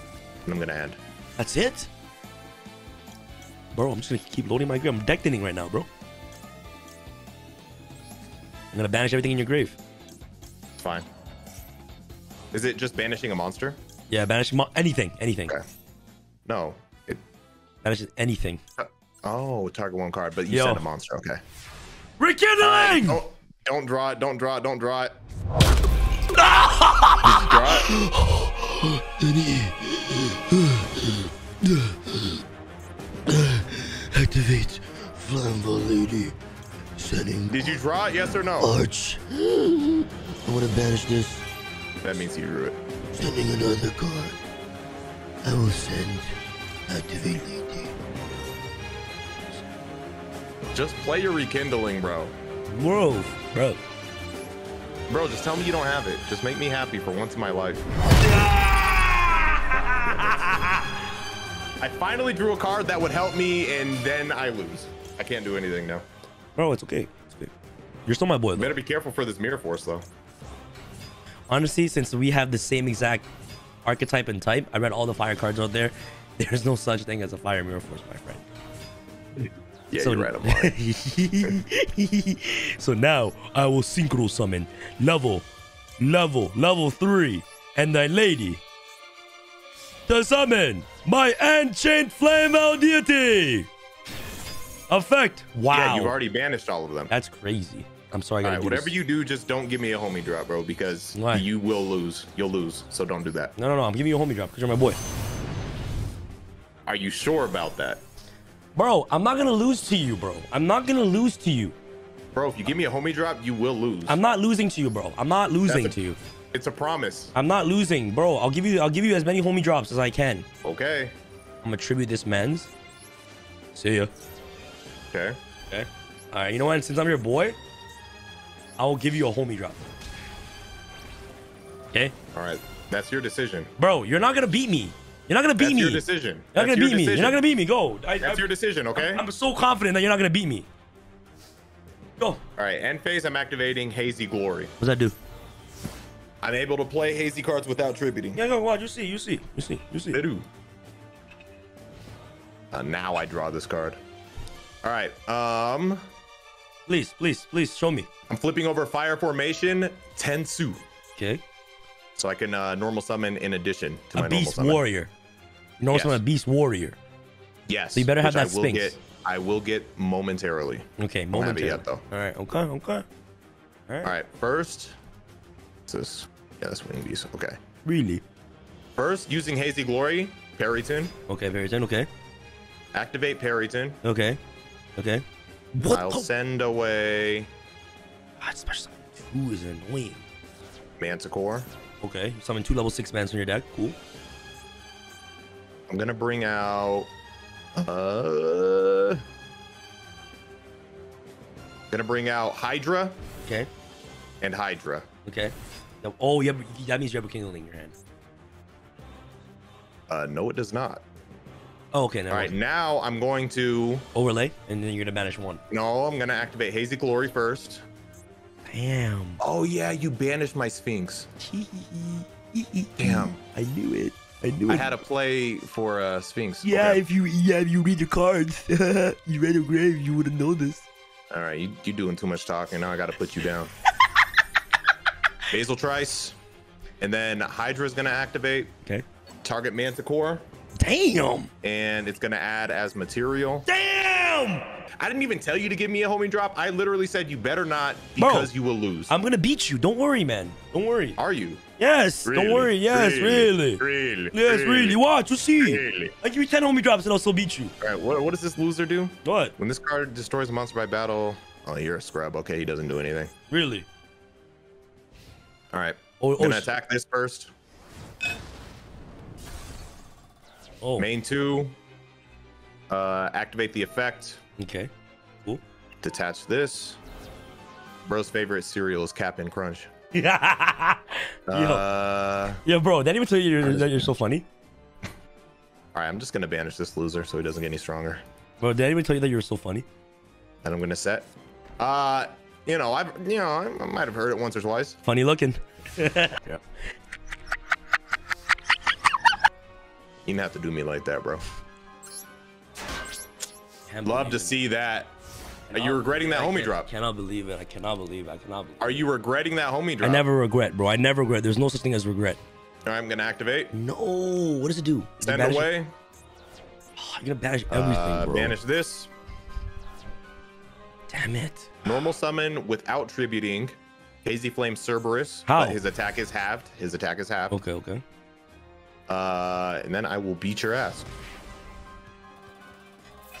and I'm gonna end. That's it? Bro, I'm just gonna keep loading my grave. I'm deck right now, bro. I'm gonna banish everything in your grave. Fine. Is it just banishing a monster? Yeah, banish mo- anything, anything. Okay. No. It, Banish anything. Oh, target one card, but you Yo. send a monster. Okay. Rekindling! Don't, don't draw it. Don't draw it. Don't draw it. Did you draw it? Activate Flamvell Lady. Setting Did you draw it? Yes or no? Arch. I want to banish this. That means you drew it. Sending another card. I will send Activate Just play your rekindling, bro. Bro, bro. Bro, just tell me you don't have it. Just make me happy for once in my life. I finally drew a card that would help me, and then I lose. I can't do anything now. Bro, it's okay. It's okay. You're still my boy. though. Better be careful for this mirror force, though. Honestly, since we have the same exact archetype and type, I read all the fire cards out there. There's no such thing as a fire mirror force, my friend. Yeah, so, you're right. So now I will synchro summon level, level, level three, and thy lady to summon my ancient flame deity. Effect. Wow. Yeah, you've already banished all of them. That's crazy. I'm sorry. I All do whatever this. you do, just don't give me a homie drop, bro, because Why? you will lose. You'll lose, so don't do that. No, no, no. I'm giving you a homie drop because you're my boy. Are you sure about that? Bro, I'm not gonna lose to you, bro. I'm not gonna lose to you. Bro, if you give me a homie drop, you will lose. I'm not losing to you, bro. I'm not losing a- to you. It's a promise. I'm not losing, bro. I'll give you I'll give you as many homie drops as I can. Okay. I'm gonna tribute this man's. See ya. Okay. Okay. Alright, you know what? Since I'm your boy, I will give you a homie drop. Okay? All right. That's your decision. Bro, you're not gonna beat me. You're not gonna beat That's me. your decision. You're not That's gonna your beat me. You're not gonna beat me. Go. I, That's I, your decision, okay? I'm so confident that you're not gonna beat me. Go. All right. End phase, I'm activating Hazy Glory. What's that do? I'm able to play hazy cards without tributing. Yeah, go watch. You see. You see. You see. You see. Bidu. Uh, now I draw this card. All right. Um, Please, please, please show me. I'm flipping over fire formation Tensu, Okay. so I can uh, normal summon in addition to A my normal beast summon. warrior. You also Yes. a beast warrior. Yes. So you better have that I will Sphinx. Get, I will get momentarily. Okay, momentarily. yet, though. All right. Okay. Okay. All right. All right. First, what's this? Yeah, this wing beast. Okay. Really? First, using Hazy Glory, Peryton. Okay. Good. Okay. Activate Peryton. Okay. Okay. What I'll the? send away God, special summon two is annoying. Manticore. Okay. Summon two level six mans on your deck. Cool. I'm gonna bring out. Uh, gonna bring out Hydra Okay. and Hydra. Okay. Oh, yeah. That means you have a King in your hand. Uh, no, it does not. Oh, okay. All right, now I'm going to. overlay, and then you're gonna banish one. No, I'm gonna activate Hazy Glory first. Damn. Oh yeah, you banished my Sphinx. Damn. I knew it. I knew I had a play for uh, Sphinx. Yeah, Okay. if you yeah, if you read your cards, you read a grave, you would have known this. All right, you you doing too much talking. Now I got to put you down. Basiltrice, and then Hydra's gonna activate. Okay. Target Manticore, Damn. and it's gonna add as material. Damn. I didn't even tell you to give me a homing drop. I literally said you better not Bro, because you will lose. I'm gonna beat you. Don't worry, man. Don't worry. Are you? Yes. Don't worry. Yes. Really. Really? Yes. Really. Watch. We'll see. Really? I give you ten homie drops and I'll still beat you. All right. What, what does this loser do? What? When this card destroys a monster by battle, oh, you're a scrub. Okay, he doesn't do anything. Really? All right. Oh, I'm oh, gonna sh- attack this first. Oh. Main two. Uh, activate the effect. Okay. Cool. Detach this. Bro's favorite cereal is Captain Crunch. yeah. Uh, Yeah, bro. Did even tell you you're, that you're so funny? all right, I'm just gonna banish this loser so he doesn't get any stronger. Bro, did even tell you that you're so funny? And I'm gonna set. Uh, you know, I've you know I, I might have heard it once or twice. Funny looking. yeah. You didn't have to do me like that, bro. Can't Love to see that. Are you regretting that I homie drop? Cannot believe it. I cannot believe it. I cannot believe. it. Are you regretting that homie drop? I never regret, bro. I never regret. There's no such thing as regret. All right, I'm gonna activate. No. What does it do? Does it Send away. Oh, you're gonna banish everything, Uh, bro. banish this. Damn it. Normal summon without tributing. Hazy Flame Cerberus. How? But his attack is halved. His attack is halved. Okay, okay. Uh, and then I will beat your ass.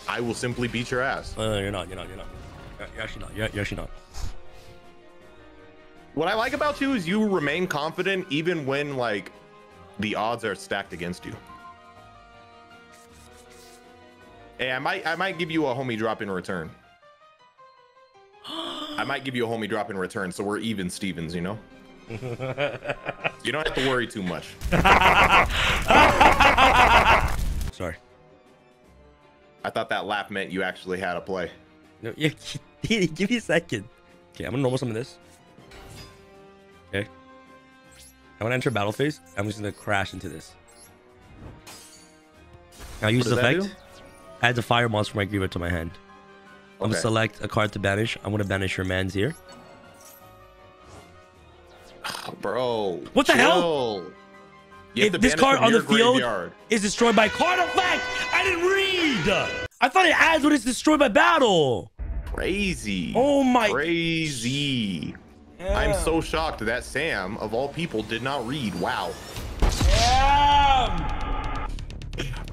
I will simply beat your ass. Uh, you're not. You're not. You're not. You're, you're actually not. You're, you're actually not. What I like about you is you remain confident even when like the odds are stacked against you. Hey, I might I might give you a homie drop in return. I might give you a homie drop in return, so we're even Stevens, you know? you don't have to worry too much. Sorry. I thought that laugh meant you actually had a play. No, yeah, give me a second. Okay, I'm gonna normal summon this. Okay. I want to enter battle phase. I'm just gonna crash into this. Now use What this does that effect. Adds a fire monster from my graveyard to my hand. I'm gonna select a card to banish. I'm gonna banish your man's here. Bro. What the hell? chill. Have If this card on the field graveyard. is destroyed by card effect. I didn't read. I thought it adds when it's destroyed by battle. Crazy. Oh my- Crazy. I'm so shocked that Sam, of all people, did not read. Wow.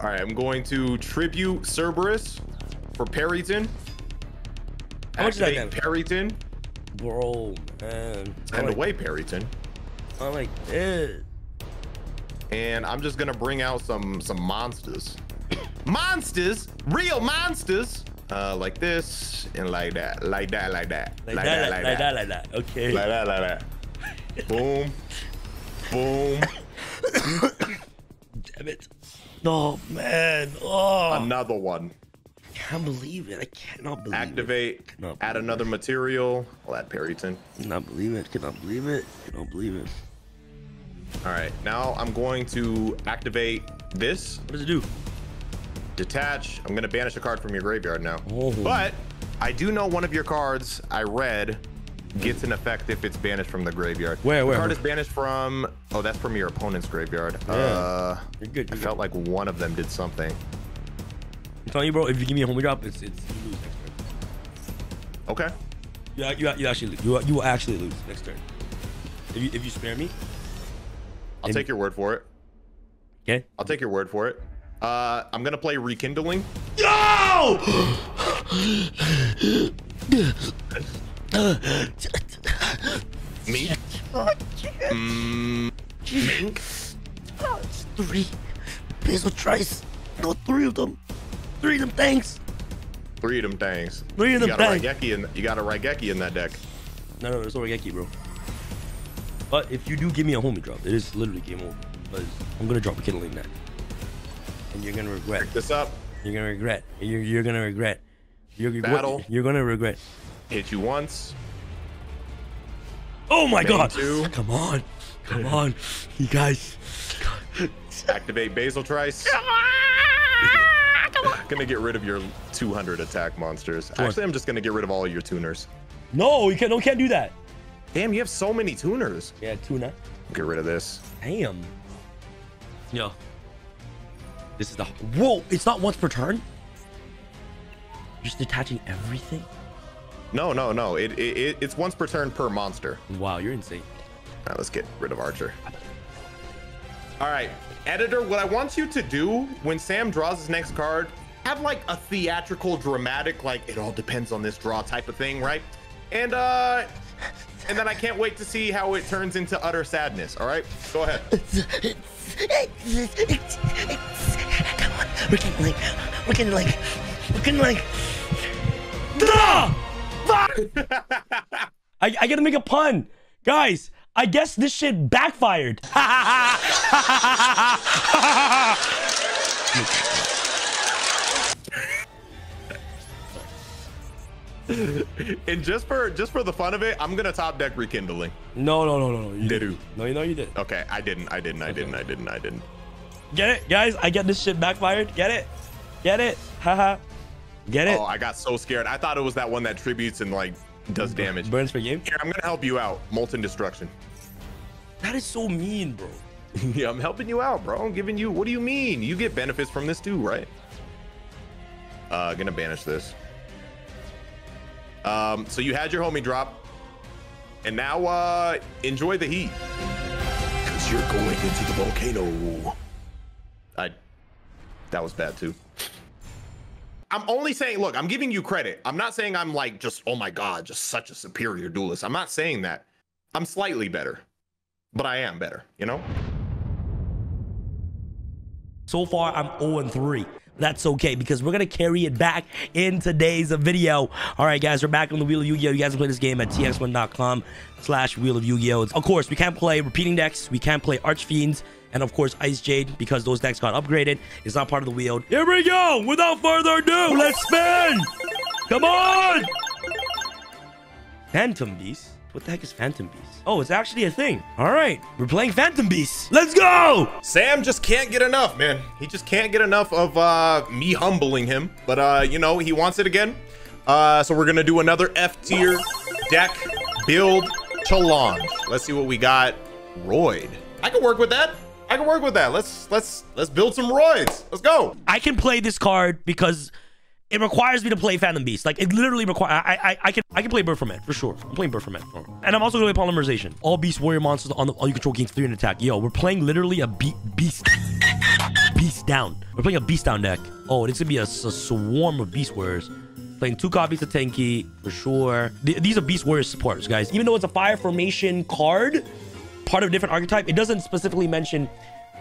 All right, I'm going to tribute Cerberus for Peryton. How much is that? Peryton Bro, man. I and like, away Peryton. I like this. And I'm just gonna bring out some some monsters. monsters, real monsters. Uh, like this and like that, like that, like that, Like, that, like, that, like that. Okay. like that, like that. Boom, boom. Damn it. Oh man. Oh. Another one. I can't believe it. I cannot believe it. Activate. Add believe another material. I'll add Peryton. it. Cannot believe it. Cannot believe it. Cannot believe it. All right, now I'm going to activate this. What does it do? detach. I'm gonna banish a card from your graveyard now. Oh. But I do know one of your cards I read gets an effect if it's banished from the graveyard. Where, The where? card is banished from. Oh, that's from your opponent's graveyard. Uh, You're good. I You're felt like one of them did something. I'm telling you, bro. If you give me a homie drop, it's it's you lose next turn. Okay. Yeah, you, you actually you you will actually lose next turn. If you if you spare me, I'll take your word for it. okay. I'll take your word for it. Uh, I'm gonna play rekindling. Yo! Me. Mm, Mink. Three. Basiltrice. No, three of them. Three of them thanks. Three of them things. Three of you them got a things. Raigeki you got a Raigeki in that deck. No, no, there's no Raigeki, bro. But if you do give me a homie drop, it is literally game over. Because I'm gonna drop a kindling neck. And you're gonna regret. Pick this up. You're gonna regret. You're, you're gonna regret. You're, you're, Battle. You're gonna regret. Hit you once. Oh my Bane god! two. Come on, come on, you guys. Activate Basiltrice. gonna get rid of your 200 attack monsters. on. Actually, I'm just gonna get rid of all of your tuners. No, you can't. No, you can't do that. Damn, you have so many tuners. Yeah, tuna. Get rid of this. Damn. Yo. This is the. Whoa! It's not once per turn. You're Just detaching everything. No, no, no. It, it, it it's once per turn per monster. Wow, you're insane. All right, let's get rid of Archer. All right, editor, what I want you to do when Sam draws his next card, have like a theatrical, dramatic, like it all depends on this draw type of thing, right? And uh, and then I can't wait to see how it turns into utter sadness. All right, go ahead. Come on. We're getting like, we're getting like, we're getting like. Ah! I, I gotta make a pun. Guys, I guess this shit backfired. and just for just for the fun of it, I'm gonna top deck rekindling. no, no, no, no, no. You Did didn't. you? No, you know you did. Okay, I didn't, I didn't, I didn't, I didn't, I didn't. Get it, guys? I get this shit backfired. Get it? Get it? Haha. Get it? Oh, I got so scared. I thought it was that one that tributes and like does damage. Burns for game. Here, I'm gonna help you out. Molten Destruction. That is so mean, bro. yeah, I'm helping you out, bro. I'm giving you. What do you mean? You get benefits from this too, right? Uh, gonna banish this. Um, so you had your homie drop, and now uh, enjoy the heat. Cause you're going into the volcano. I. That was bad too. I'm only saying, look, I'm giving you credit. I'm not saying I'm like just, oh my god, just such a superior duelist. I'm not saying that. I'm slightly better, but I am better. You know. So far, I'm 0 and 3. That's okay because we're gonna carry it back in today's video. All right, guys, we're back on the Wheel of Yu-Gi-Oh. You guys can play this game at tx1.com slash Wheel of Yu-Gi-Oh. Of course, we can't play repeating decks. We can't play Archfiends. And of course, Ice Jade, because those decks got upgraded. It's not part of the wheel. Here we go! Without further ado, let's spin! Come on! Phantom Beast? What the heck is Phantom Beast? Oh, it's actually a thing. All right, we're playing Phantom Beast. Let's go! Sam just can't get enough, man. He just can't get enough of uh, me humbling him. But uh, you know, he wants it again. Uh, so we're gonna do another F tier deck build challenge. Let's see what we got. Roid. I can work with that. I can work with that. Let's let's let's build some Royds. Let's go. I can play this card because it requires me to play Phantom Beast. Like it literally requires. I, I I can I can play Bird for Man for sure. I'm playing Bird for Man, and I'm also gonna play Polymerization. All Beast Warrior monsters on the all you control gains three in attack. Yo, we're playing literally a be- beast beast down. We're playing a beast down deck. Oh, it's gonna be a swarm of Beast Warriors. Playing two copies of Tenki for sure. Th- these are Beast Warrior supporters, guys. Even though it's a Fire Formation card, part of a different archetype, it doesn't specifically mention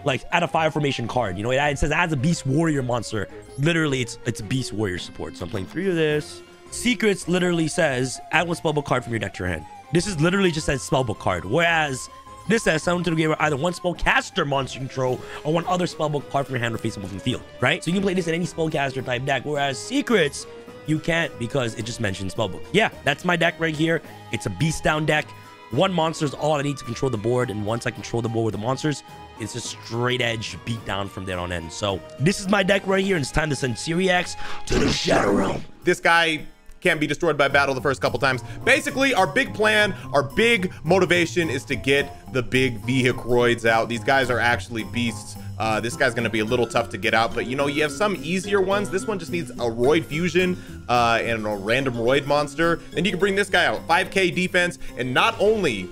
like add a fire formation card. You know, it, it says adds a beast warrior monster. Literally, it's it's beast warrior support. So I'm playing three of this. Secrets literally says add one spellbook card from your deck to your hand. This is literally just says spellbook card. Whereas this says summon to the game either one spellcaster monster control or one other spellbook card from your hand or face up from the field. Right? So you can play this in any spellcaster type deck. Whereas secrets, you can't because it just mentions spellbook. Yeah, that's my deck right here. It's a beast down deck One monster is all I need to control the board, and once I control the board with the monsters, it's a straight edge beat down from there on end. So this is my deck right here, and it's time to send SeeReax to the Shadow Realm. This guy can't be destroyed by battle the first couple times. Basically, our big plan, our big motivation is to get the big vehicroids out. These guys are actually beasts. Uh, this guy's gonna be a little tough to get out, but you know, you have some easier ones. This one just needs a Roid Fusion uh, and a random Roid monster. Then you can bring this guy out, 5k defense, and not only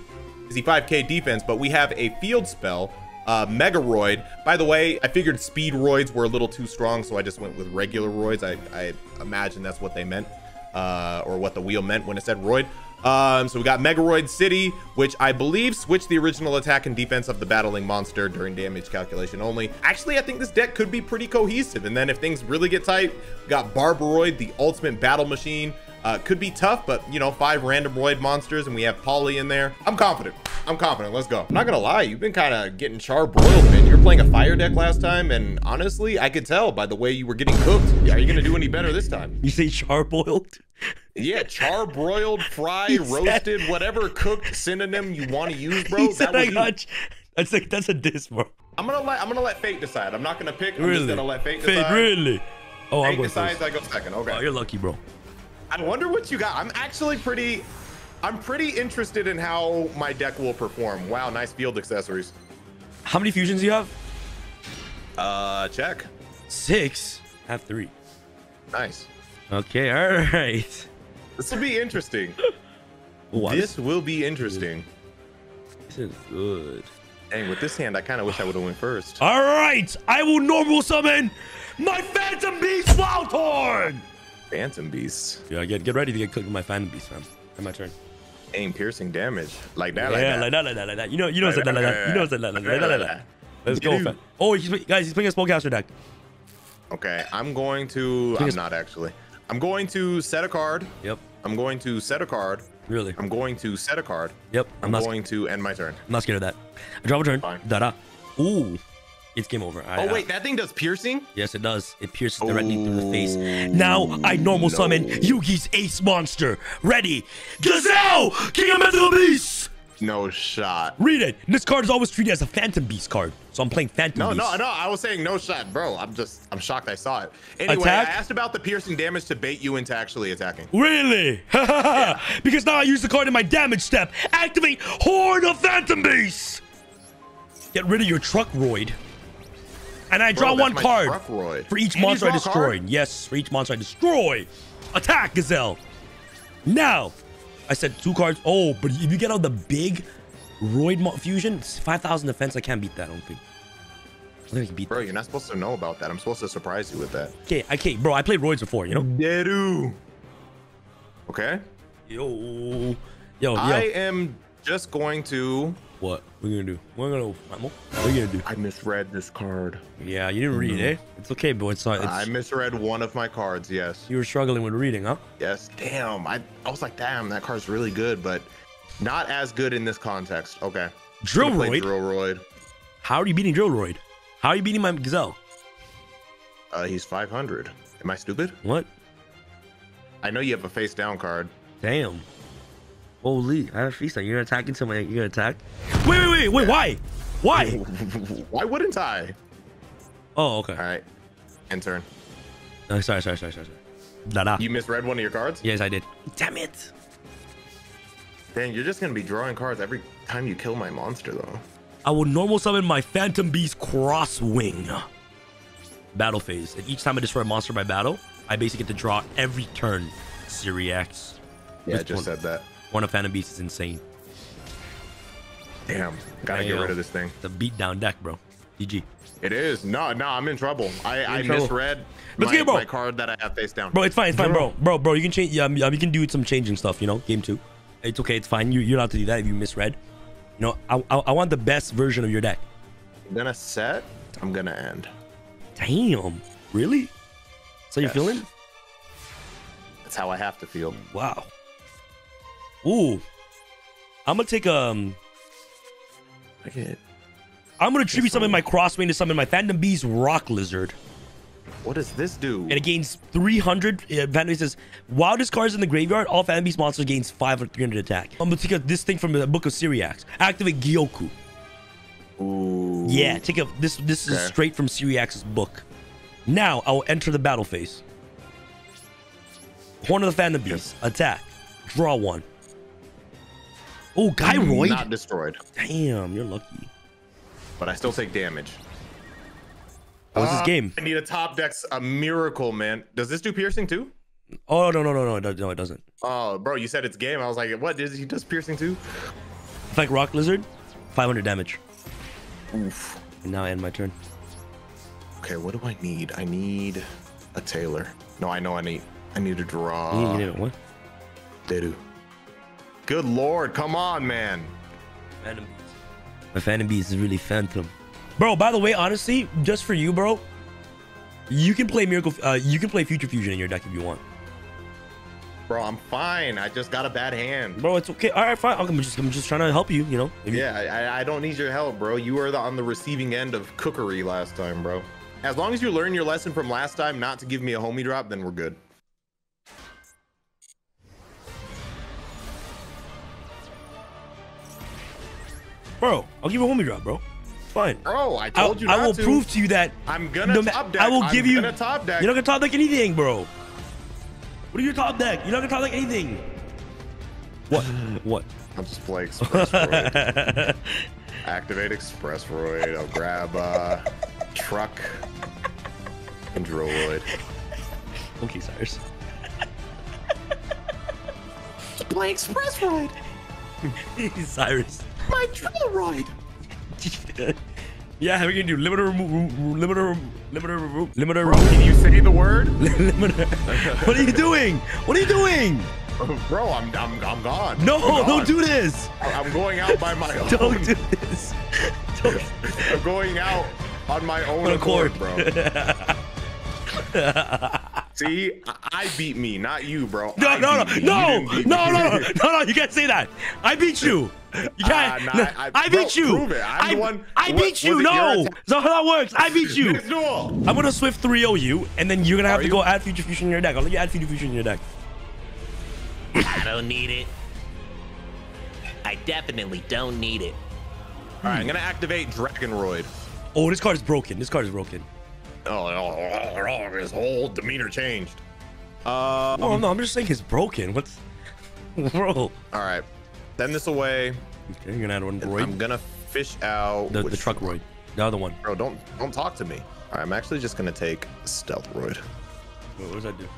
is he 5k defense, but we have a field spell, uh, Mega Roid. By the way, I figured speed roids were a little too strong, so I just went with regular roids. I, I imagine that's what they meant, uh, or what the wheel meant when it said roid. Um, so we got Megaroid City, which I believe switched the original attack and defense of the battling monster during damage calculation only. Actually, I think this deck could be pretty cohesive. And then if things really get tight, we got Barbaroid, the ultimate battle machine. Uh, could be tough, but you know, five random roid monsters and we have Polly in there. I'm confident. I'm confident. Let's go. I'm not gonna lie, you've been kind of getting charbroiled, man. You're playing a fire deck last time, and honestly, I could tell by the way you were getting cooked. Are you gonna do any better this time? You say charbroiled? Yeah, charbroiled, fried, said- roasted, whatever cooked synonym you want to use, bro. That I got. That's like that's a diss, bro. I'm gonna let I'm gonna let fate decide. I'm not gonna pick. I'm Really? just gonna let fate Fate, decide. really? Oh, I'm going decides. first. I go second. Okay. Oh, you're lucky, bro. I wonder what you got. I'm actually pretty. I'm pretty interested in how my deck will perform. Wow, nice field accessories. How many fusions do you have? Uh, check. Six. I have three. Nice. Okay, all right. This will be interesting. Wow, this will be interesting. this is good. Dang, with this hand, I kind of wish I would have went first. All right, I will normal summon my Phantom Beast Wildhorn. Phantom Beast. Yeah, get get ready to get cooked with my Phantom Beast, man. It's my turn. Aim piercing damage. Like that, yeah, like that. like that, like that, like that. You know, you know, it's like that, like that. You know, it's like that, like that, like that, like that. Let's go, Dude. fam. Oh, he's, guys, he's playing a spellcaster deck. Okay, I'm going to. I'm not actually. I'm going to set a card. Yep, I'm going to set a card. really. I'm going to set a card. Yep, I'm, I'm not. going to end my turn. I'm not scared of that. I drop a turn. Fine. Da da. Ooh, it's game over. I- Oh I- wait, that thing does piercing. Yes, it does. It pierces directly through the face. Oh, now I normal summon Yugi's Ace Monster. Ready? Gazelle! King of Mythical Beasts! No shot. Read it. This card is always treated as a Phantom Beast card. So I'm playing Phantom No, Beast. no, no. I was saying no shot, bro. I'm just, I'm shocked I saw it. Anyway, Attack? I asked about the piercing damage to bait you into actually attacking. Really? Because now I use the card in my damage step. Activate Horde of Phantom Beasts! Get rid of your truck roid. And I draw Bro, one card for each And monster I destroy. card? Yes, for each monster I destroy. Attack, Gazelle. Now, I said two cards. Oh, but if you get out the big roid fusion, 5,000 defense. I can't beat that, I don't think. I think I can beat Bro, you're not supposed to know about that. I'm supposed to surprise you with that. Okay, I can't. Bro, I played roids before, you know? Deru. Okay. Yo. Yo, yo. I am just going to. What? What are you gonna do? What are you gonna do? What are you gonna do? I misread this card. Yeah, you didn't read it. It's okay, but it's not. It's, I misread one of my cards. Yes. you were struggling with reading, huh? Yes. Damn. I, I was like, damn, that card's really good, but not as good in this context. Okay. Drillroid? Drillroid. How are you beating Drillroid? How are you beating my Gazelle? Uh, he's 500. Am I stupid? What? I know you have a face down card. Damn. Holy, I have a freestyle. You're attacking someone. You're gonna attack? Wait, wait, wait, wait. Why? Why? Why wouldn't I? Oh, okay. All right. End turn. Oh, sorry, sorry, sorry, sorry. sorry. Da da. You misread one of your cards? Yes, I did. Damn it. Dang, you're just gonna be drawing cards every time you kill my monster, though. I will normal summon my Phantom Beast Crosswing. Battle phase. And each time I destroy a monster by battle, I basically get to draw every turn. SeeReax. Yeah, I just one? said that. One of Phantom Beast is insane. Damn, gotta get rid of this thing. The a beatdown deck, bro. GG. It is. No, no, I'm in trouble. I, I in trouble. misread my, it, bro. my card that I have face down. Bro, it's fine, it's fine, bro. Bro, bro, you can change. Yeah, um, you can do some changing stuff. You know, game two. It's okay. It's fine. You, you're allowed to do that if you misread. You know, I, I, I want the best version of your deck. I'm gonna set. I'm gonna end. Damn. Really? So you're feeling? That's how I have to feel. Wow. Ooh. I'm gonna take um. I get. I'm gonna tribute summon my crosswing to summon my Phantom Beast Rock Lizard. What does this do? And it gains 300. Uh, Vanity says, while this card is in the graveyard, all Phantom Beast monsters gains 5 or 300 attack. I'm gonna take a, this thing from the Book of SeeReax. Activate Gyokku. Ooh. Yeah, take a this. This is straight from SeeReax's book. Now I will enter the battle phase. Horn of the Phantom Beast. Attack. Draw one. Oh, Gyroid. Not destroyed, Damn, you're lucky. but I still take damage. What's Uh, this game? I need a top deck's a miracle, man. Does this do piercing too? Oh no no no no no, no it doesn't. Oh, bro, you said it's game. I was like, what? Does he does piercing too? It's like Rock Lizard. 500 damage. Oof. And now I end my turn. Okay, what do I need? I need a tailor. No, I know I need. I need to draw. You- you didn't- what? Deru. Good lord, come on, man. Phantom Beast. My Phantom Beast is really Phantom. Bro, by the way, honestly, just for you, bro, you can play Miracle. Uh, you can play Future Fusion in your deck if you want. Bro, I'm fine. I just got a bad hand. Bro, it's okay. All right, fine. I'm just, I'm just trying to help you. You know. If you- Yeah, I, I don't need your help, bro. You were the, on the receiving end of cookery last time, bro. As long as you learn your lesson from last time not to give me a homie drop, then we're good. Bro, I'll give you a homie drop, bro. Fine. Bro, I I, told you I will to. prove to you that I'm gonna no top deck. I will I'm give you. gonna top deck. You're not gonna top deck anything, bro. What are your top deck? You're not gonna top deck anything. What? what? I'll just play Express Roid. Activate Express Roid. I'll grab uh, Truck and Droid. Okay, Cyrus. Play Express Roid. Cyrus. My Droid. yeah, we're gonna do limiter remove, limiter, limiter remove, limiter remove, Can you say the word? limiter. What are you doing? What are you doing? Bro, I'm, I'm, I'm gone. No, I'm gone. don't do this. I'm going out by my own. Don't do this. Don't. I'm going out on my own On accord, accord. bro. See, I- I beat me, not you, bro. No, I no, no, me. You no, no, no, no, no, no, you can't say that. I beat you. You can't. nah, no, I- I, bro, beat you. prove it. I'm I, the one- I what- beat you. was it your No, that's not how that works. I beat you. I'm gonna Swift 3-0 you, and then you're gonna have Are to you? go add Future Fusion in your deck. I'll let you add Future Fusion in your deck. I don't need it. I definitely don't need it. All right, I'm gonna activate Dragonroid. Oh, this card is broken. This card is broken. Oh, oh, oh, oh, his whole demeanor changed. Uh, Oh no, I'm just saying it's broken. What's, bro? all right. Send this away. Okay, you're gonna add one I'm gonna fish out The, the truck Roid. The other one. Bro, don't don't talk to me. All right, I'm actually just gonna take Stealth Roid. Wait, what does that do?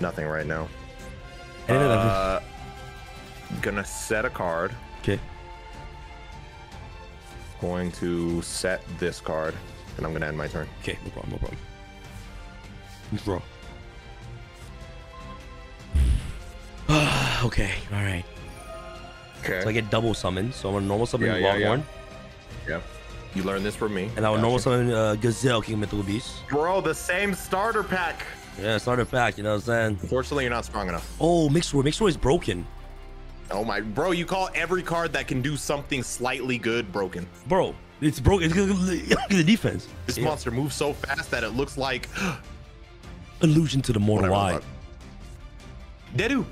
Nothing right now. Uh, gonna set a card. okay. Going to set this card, and I'm gonna end my turn. Okay, no problem, no problem. Draw. okay, all right. Okay. So I get double summon. So I'm gonna normal summon Yeah, yeah, yeah. Longhorn, yeah. You learned this from me. and I will normal Gotcha. summon uh, Gazelle, King of Mythical Beasts. Bro, the same starter pack. Yeah, starter pack. You know what I'm saying? Unfortunately, you're not strong enough. Oh, Mixed Mixed is broken, Oh my, bro, you call every card that can do something slightly good broken. bro. It's broken. It's look at the defense. This Yeah. monster moves so fast that it looks like Illusion to the mortal eye. the. Dedu.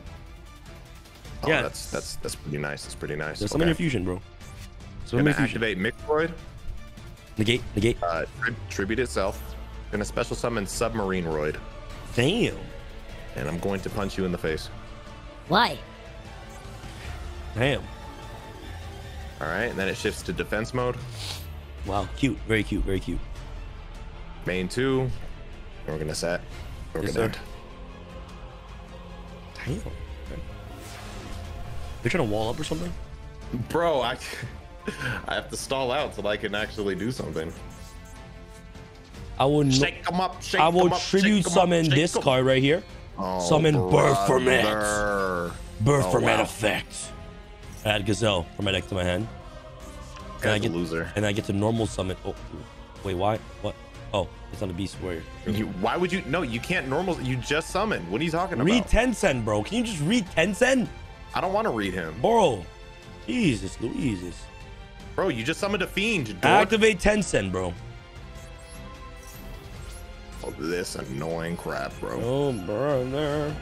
Oh, Yeah. that's that's that's pretty nice. That's pretty nice. So summon your fusion, bro. So Gonna fusion. activate Mixroid. Negate, negate. Uh, tri- tribute itself. Gonna special summon Submarine Roid, Damn. and I'm going to punch you in the face. Why? Damn. All right, and then it shifts to defense mode. Wow, cute. Very cute. Very cute. Main two. We're gonna set. We're Yes, gonna sir. Damn. They're trying to wall up or something? Bro, I I have to stall out so I can actually do something. I will. Shake 'em up, shake I will up, tribute up, summon shake this 'em. card right here. Oh, summon Birth from It. Birth Oh, wow. effect. Add Gazelle from my deck to my hand. And I Guy's a get loser. And I get to normal summon. Oh, wait, why? What? Oh, it's on the Beast Warrior. You, why would you? No, you can't normal. You just summon. What are you talking about? Read Tensen, bro. Can you just read Tensen? I don't want to read him, Bro. Jesus, Louises. bro. You just summoned a fiend. dork. Activate Tensen, bro. Oh, this annoying crap, bro. Oh, brother.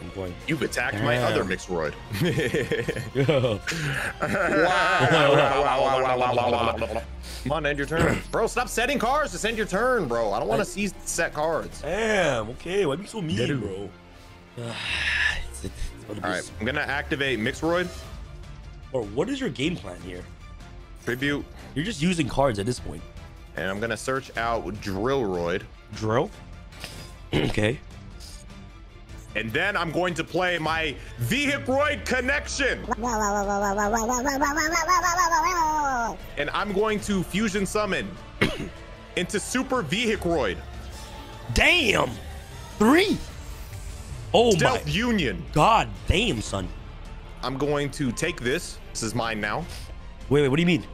I'm going. You've attacked my other Mixroid. Come on, end your turn. Bro, stop setting cards. Just end your turn, bro. I don't want to see set cards. Damn. Okay. Why be so mean, bro? It's- it's gonna be All right, s- I'm gonna activate Mixroid. Or what is your game plan here? Tribute. You're just using cards at this point. And I'm gonna search out Drillroid. Drill. okay. And then I'm going to play my Vehicroid connection. And I'm going to fusion summon into Super Vehicroid. Damn. Three. Oh my Union. god. Damn, son. I'm going to take this. This is mine now. Wait, wait. What do you mean?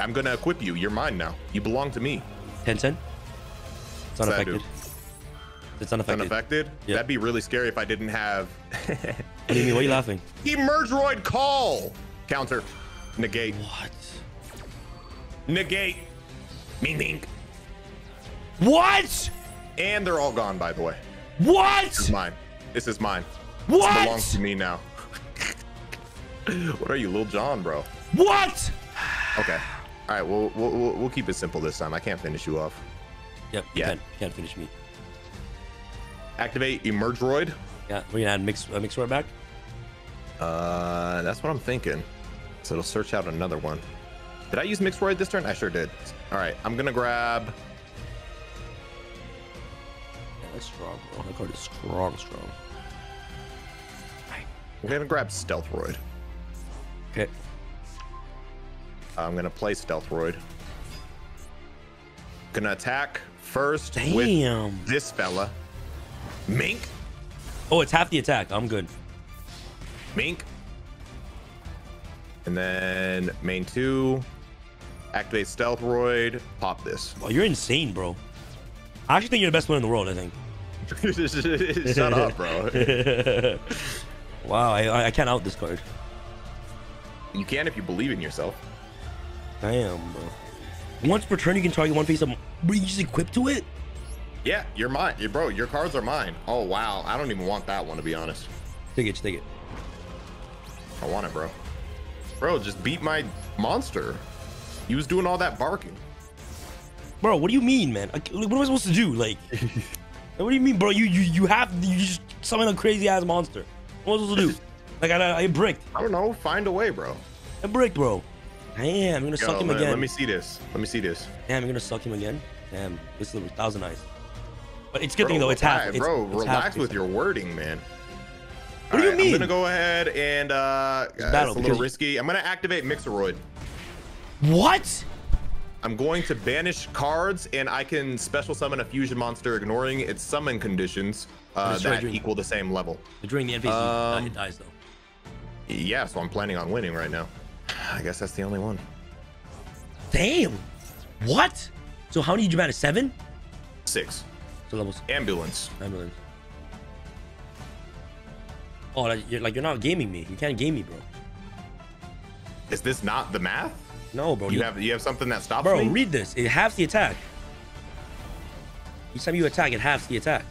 I'm gonna equip you. You're mine now. You belong to me. 10 10? It's unaffected. It's unaffected. Unaffected? Yeah. That'd be really scary if I didn't have What do you mean? Why are you laughing? Emergeroid Call. Counter. Negate. What? Negate. Ming ming. What? And they're all gone, by the way. This is mine. This is mine. What? This belongs to me now. what are you, Lil Jon, bro? What? Okay. All right, we'll, we'll we'll we'll keep it simple this time. I can't finish you off. Yep. You Yeah. can't. You can't finish me. Activate Emergeroid. Yeah. We're gonna add mix uh, mix right back. Uh, that's what I'm thinking. So it'll search out another one. Did I use Mixroid this turn? I sure did. All right, I'm gonna grab. That's strong, bro. That card is strong, strong. I'm gonna grab Stealthroid. Okay. I'm gonna play Stealthroid. Gonna attack first with Damn. this fella. Mink, Oh, it's half the attack. I'm good. Mink. And then main two. Activate Stealthroid. Pop this. Oh, you're insane, bro. I actually think you're the best player in the world. I think. Shut up, bro. Wow, I I- can't out this card. You can if you believe in yourself. Damn, bro. Once per turn, you can target one face of. Bro, you just equip to it? Yeah, you're mine. Bro, your cards are mine. Oh, wow. I don't even want that one, to be honest. Take it, take it. I want it, bro. Bro, just beat my monster. He was doing all that barking. Bro, what do you mean, man? Like, What am I supposed to do? Like, what do you mean, bro? You you you have you just summon a crazy ass monster. What was I supposed to do? Like, I I bricked. I don't know. Find a way, bro. I bricked, bro. Damn, I'm gonna Yo, suck him again. let me see this. Let me see this. Damn, you're gonna suck him again. Damn, this is a thousand eyes. But it's good Bro, thing though. It's half. It's, bro, it's relax with your wording, man. What do you Alright, mean? I'm gonna go ahead and uh, It's uh, it's a little risky. I'm gonna activate Mixeroid. What? I'm going to banish cards, and I can special summon a fusion monster, ignoring its summon conditions uh, that dream. equal the same level. During the NPC, uh, Um, it dies though. Yeah, so I'm planning on winning right now. I guess that's the only one. Damn. What? So how many did you manage? Seven? Six. So levels. Ambulance. Ambulance. Oh, like you're, like you're not gaming me. You can't game me, bro. Is this not the math? No, bro. You have you have something that stops bro, me? read this. It halves the attack. Each time you attack, it halves the attack.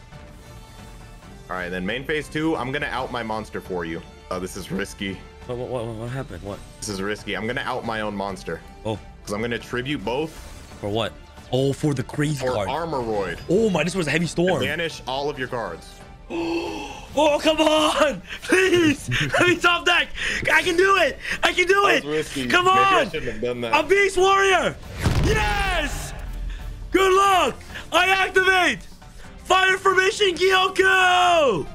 All right, then main phase two. I'm gonna out my monster for you. Oh, this is risky. What, what, what, what happened? What? This is risky. I'm gonna out my own monster Oh, because I'm gonna tribute both for what? Oh, for the crazy for card. Armoroid. oh my, this was a heavy storm. Banish all of your cards. Oh, come on! Please! Let me top deck! I can do it! I can do it! Come Maybe on! shouldn't have done that. A Beast Warrior! Yes! Good luck! I activate! Fire Formation Gyokku!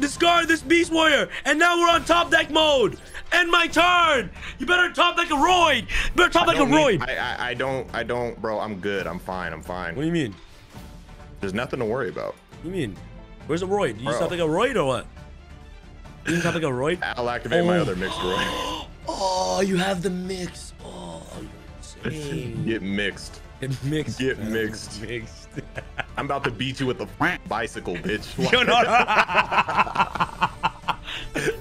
Discard this Beast Warrior, and now we're on top deck mode! End my turn! You better top deck a Roid! You better top deck a Roid! I, I I don't I don't, bro. I'm good. I'm fine. I'm fine. What do you mean? There's nothing to worry about. What do you mean? Where's the Roid? You just Bro. top deck a Roid or what? You just top deck a Roid? I'll activate my Oh. other Mixroid. Oh, you have the mix. Oh, you're. Get mixed. Get mixed. Get man. mixed. Mixed. I'm about to beat you with the bicycle, bitch. Yo, no, no.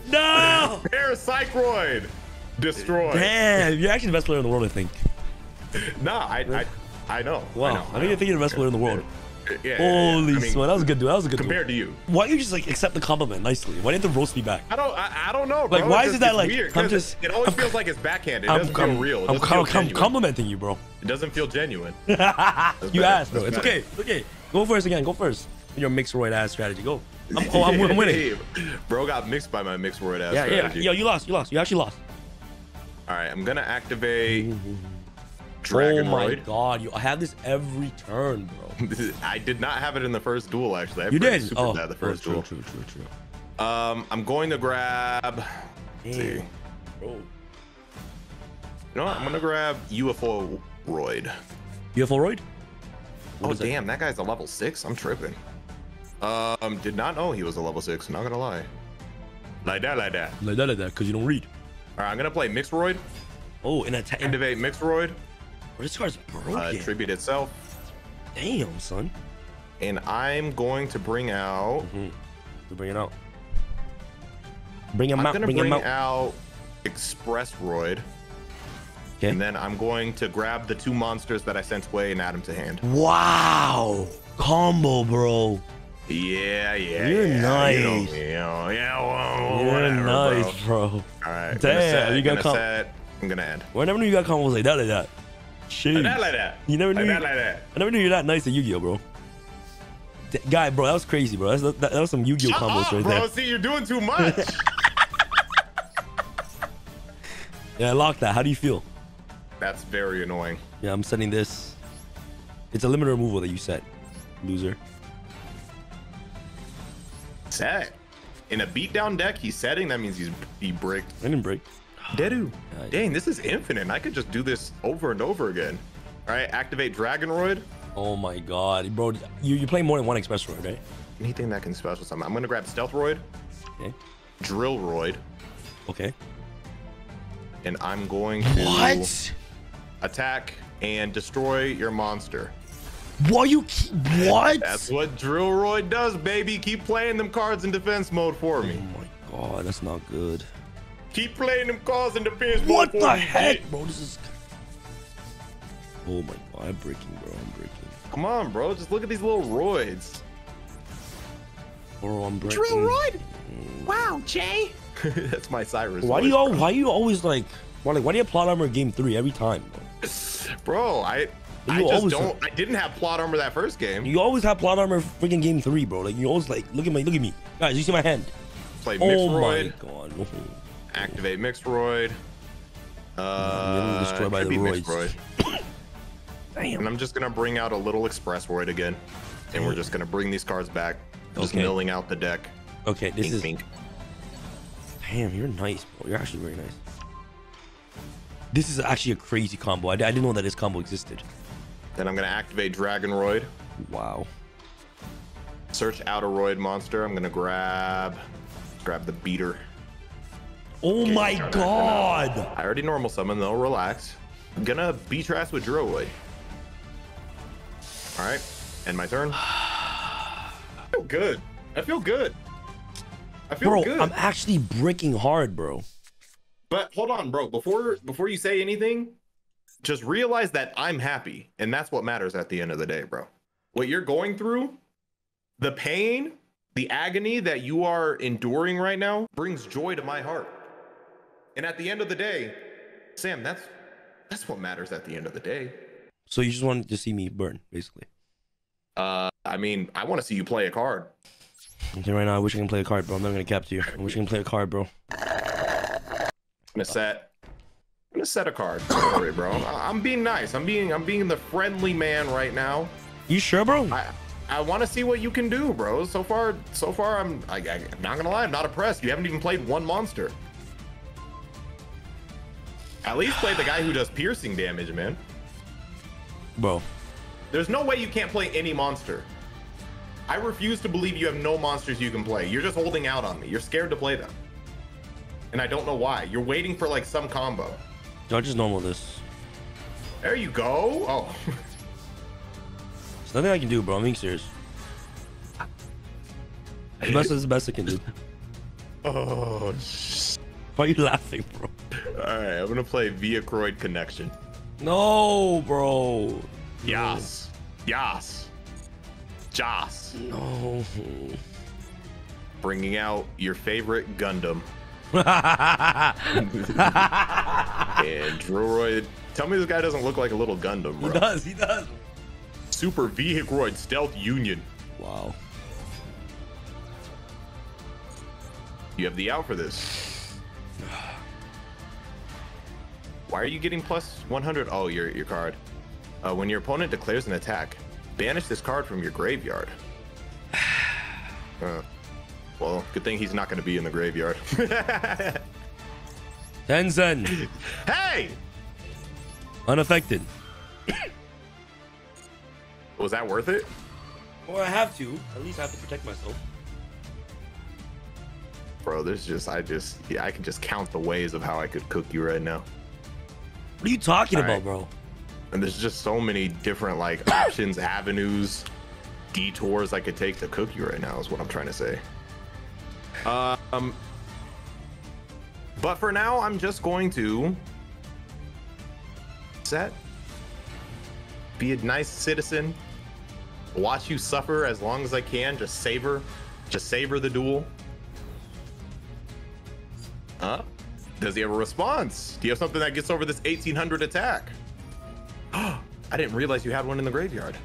no! Parapsychroid. Destroy. Damn, you're actually the best player in the world, I think. Nah, I, I, I know. Wow, I, I, know, think know. you're the best player in the world. Yeah, yeah, yeah. Holy I mean, smell, that was a good dude. That was a good Compared dude. to you, Why don't you just like accept the compliment nicely? Why didn't you roast me back? I don't. I, I don't know. Bro. Like, why It's is it that, like, weird, I'm just- It always I'm- feels like it's backhanded. It I'm, doesn't feel I'm- real. It I'm, doesn't com- feel genuine. complimenting you, bro. It doesn't feel genuine. you better. asked, bro. It's okay. It's okay. Go first again. Go first. Your Mixroid ass strategy. Go. I'm, oh, I'm, I'm winning. Bro got mixed by my mixed word ass Yeah, yeah. strategy. Yo, you lost. You lost. You actually lost. All right, I'm gonna activate Dragon oh my Roid. god, you I have this every turn, bro. I did not have it in the first duel. Actually, I You did. Super Oh, the first true, duel. true, true, true. Um, I'm going to grab. Damn, bro. You know what? I'm gonna grab UFO Roid. UFO roid? What Oh is that? damn, that guy's a level six. I'm tripping. Um, did not know he was a level six. Not gonna lie. Like that, like that. Like that, like that, because you don't read. All right, I'm gonna play Mixroid. Oh, and attack. Activate Mixroid. This card's Uh, broken. tribute itself, Damn, son. and I'm going to bring out. To bring it out. Bring him I'm out. gonna Bring bring, him out. out Express Roid, Okay. and then I'm going to grab the two monsters that I sent away and add them to hand. Wow. Combo, bro. Yeah, yeah. You're yeah, nice. You know, you know, yeah, well, You're whatever, bro. nice, bro. All right. Damn, gonna set, you got gonna set. I'm gonna end. Well, I never knew you got combos like that, like that. Shit. Like that, like that. You never like knew- that, like that. I never knew you're that nice at Yu-Gi-Oh, bro. D- guy, bro, that was crazy, bro. That's, that, that was some Yu-Gi-Oh combos up, right bro. there. See, you're doing too much. Yeah, I locked that. How do you feel? That's very annoying. Yeah, I'm setting this. It's a limiter removal that you set, loser. Set. In a beatdown deck, he's setting. That means he's he bricked. I didn't break. Deadu. Nice. Uh, Dang, this is infinite. I could just do this over and over again. All right, activate Dragonroid. Oh my god, bro. You you play more than one Express Roid, right? Anything that can special something. I'm gonna grab Stealthroid, Okay. Drillroid, Okay. and I'm going to What? attack and destroy your monster. What you? What? That's what Drillroid does, baby. Keep playing them cards in defense mode for me. Oh my god, that's not good. Keep playing them cards in defense mode What the me, heck, bro? This is. Oh my god, I'm breaking, bro. I'm breaking. Come on, bro. Just look at these little roids. Bro, I'm breaking. Drillroid? Wow, Jay. That's my Cyrus. Why do you all? bro. Why you always like? Why like? Why do you have plot armor game three every time? Bro? Bro, I I You just always don't I didn't have plot armor that first game. You always have plot armor freaking game three, bro. Like you always like look at my look at me, guys. You see my hand? Play Oh my god. No. activate Mixroid. I'm Uh, destroyed by the roids. Mixroid. Damn. And I'm just gonna bring out a little Express Roid again. And we're just gonna bring these cards back. Just Okay. milling out the deck. Okay, this Pink, is. pink. Damn, you're nice, bro. You're actually very nice. This is actually a crazy combo. I, I didn't know that this combo existed. Then I'm gonna activate Dragonroid. Wow. Search Outer Roid monster. I'm gonna grab grab the beater. Oh my god. I already normal summon though, relax. I'm gonna beat Trash with Droid. Alright, end my turn. I feel good. I feel good. I feel Bro, good. I'm actually breaking hard, bro. But hold on, bro. Before before you say anything, just realize that I'm happy, and that's what matters at the end of the day, bro. What you're going through, the pain, the agony that you are enduring right now brings joy to my heart. And at the end of the day, Sam, that's that's what matters at the end of the day. So you just wanted to see me burn, basically. Uh, I mean, I want to see you play a card. Okay, right now I wish I can play a card, bro. I'm not gonna cap to you. I wish I can play a card, bro. I'm gonna set. I'm gonna set a card. Don't worry, bro. I'm being nice. I'm being I'm being the friendly man right now. You sure, bro? I I want to see what you can do, bro. So far, so far, I'm I, I, am not gonna lie, I'm not impressed. You haven't even played one monster. At least play the guy who does piercing damage, man. Well, There's no way you can't play any monster. I refuse to believe you have no monsters you can play. You're just holding out on me. You're scared to play them. And I don't know why. You're waiting for like some combo. I'll just normal this. There you go. Oh. There's nothing I can do, bro. I'm being serious. The best is the best I can do. oh. Why are you laughing, bro? All right, I'm gonna play Vehicroid Connection. No, bro. Yas. Yas. Joss. No. Bringing out your favorite Gundam. And Droid. Tell me this guy doesn't look like a little Gundam, bro. he does. He does. Super Vehicroid Stealth Union. Wow. You have the out for this. Why are you getting plus 100? Oh, your your card. Uh, when your opponent declares an attack, banish this card from your graveyard. Uh, well, good thing he's not going to be in the graveyard. Tensen, hey, unaffected. was that worth it? Well, I have to. At least I have to protect myself. Bro, there's just I just yeah, I can just count the ways of how I could cook you right now. What are you talking All about, right. bro? And there's just so many different like options, avenues, detours I could take to cook you right now is what I'm trying to say. Um but for now I'm just going to set be a nice citizen, watch you suffer as long as I can, just savor just savor the duel. Huh? Does he have a response? Do you have something that gets over this 1800 attack? I didn't realize you had one in the graveyard.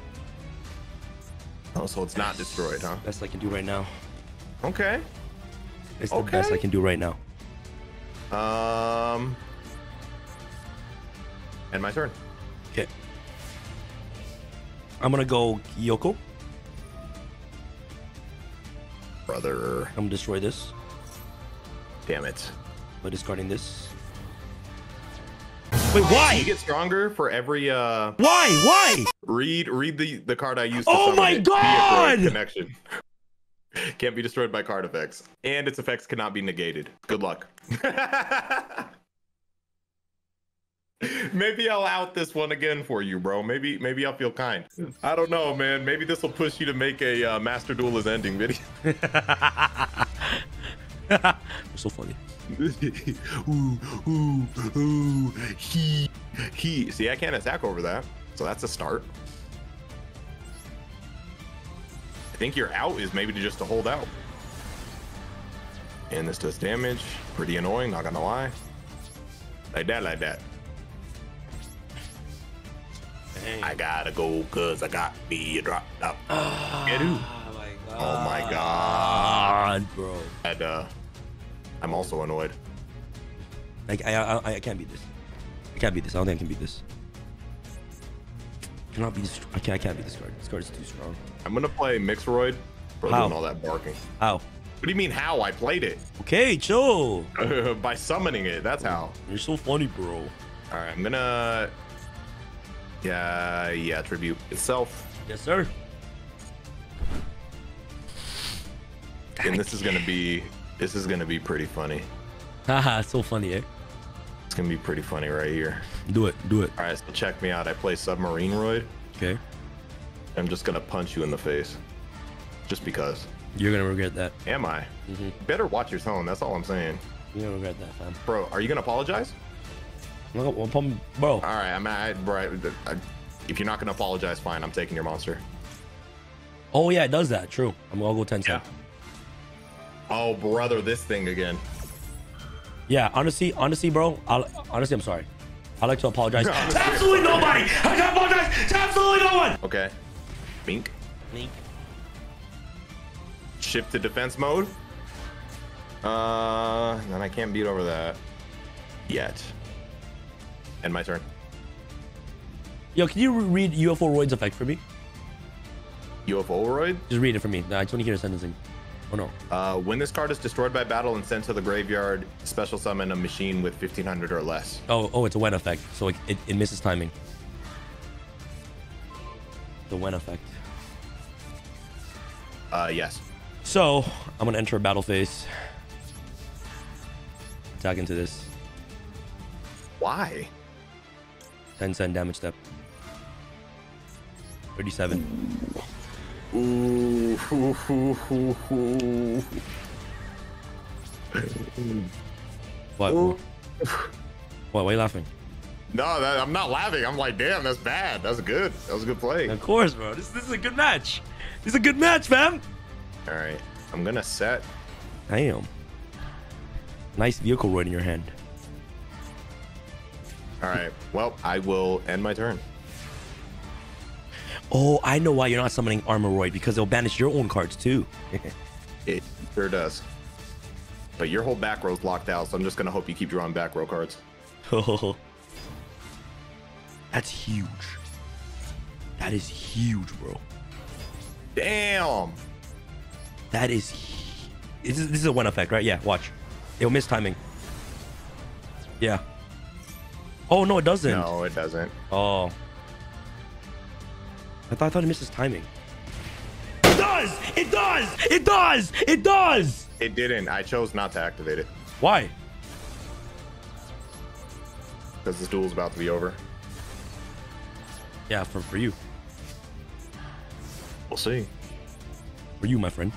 Oh, so it's not destroyed, huh? Best I can do right now. Okay. It's the best I can do right now. Um. And my turn. Okay. I'm gonna go Yoko. Brother. I'm gonna destroy this Damn it. By discarding this. Wait, why? You get stronger for every uh Why? Why? read read the the card I used to Oh my it. Vehicroid God! connection. Can't be destroyed by card effects. And its effects cannot be negated. Good luck. maybe I'll out this one again for you, bro. Maybe maybe I'll feel kind. I don't know, man. Maybe this will push you to make a uh, Master Duelist ending video. You're so funny. Ooh, ooh, ooh, he, he. See, I can't attack over that, so that's a start. I think your out is maybe to just to hold out. And this does damage. Pretty annoying, not gonna lie. Like that, like that. I gotta go cause I got me a drop top. Get who? Oh my god. Oh my god. bro. And uh I'm also annoyed. Like I, I, I can't beat this. I can't beat this. I don't think I can beat this. Cannot beat this. I can't. I can't beat this card. This card is too strong. I'm gonna play Mixroid for How? doing all that barking. How? What do you mean how? I played it. Okay, chill. By summoning it, that's how. You're so funny, bro. Alright, I'm gonna Yeah, yeah, tribute itself. Yes, sir. And this is gonna be this is gonna be pretty funny. Haha, so funny, eh? It's gonna be pretty funny right here. Do it. Do it. Alright, so check me out. I play Submarine Roid. Okay. I'm just gonna punch you in the face. Just because. You're gonna regret that. Am I? Better watch your tone, that's all I'm saying. You're gonna regret that, fam. Bro, are you gonna apologize? I'm I'm pumping- Bro, Alright, I'm I, bro, I, if you're not gonna apologize, fine. I'm taking your monster. Oh yeah, it does that. True. I'm gonna go Tensen. Oh brother, this thing again. Yeah, honestly, honestly, bro. I'll, honestly, I'm sorry. I'd like to apologize. No. to absolutely nobody. I can apologize to absolutely no one. Okay. Bink. Link. Shift to defense mode. Uh, then I can't beat over that yet. And my turn. Yo, can you re- read UFO Roid's effect for me? UFO Roid. Just read it for me. I just want to hear the sentencing. Oh no. Uh, when this card is destroyed by battle and sent to the graveyard, special summon a machine with 1500 or less. Oh, oh, it's a when effect, so it, it, it misses timing. The when effect. Uh, yes. So I'm gonna enter a battle phase. Attack into this. Why? Tensen damage step. 37. Ooh. What? What? Why are you laughing? No, that, I'm not laughing. I'm like, damn, that's bad. That's good. That was a good play. Of course, bro. This, this is a good match. This is a good match, fam. All right, I'm gonna set. Damn. Nice vehicle right in your hand. All right, well, I will end my turn. Oh, I know why you're not summoning Armoroid because it'll banish your own cards too. It sure does. But your whole back row's locked out, so I'm just gonna hope you keep drawing back row cards. That's huge. That is huge, bro. Damn. That is. This is, this is a one effect, right? Yeah, watch. It'll miss timing. Yeah. Oh, no, it doesn't. No, it doesn't. Oh. I thought, I thought it misses timing. It does! It does! It does! It does! It didn't. I chose not to activate it Why? because this duel's about to be over. Yeah, for, for you. We'll see. For you, my friend.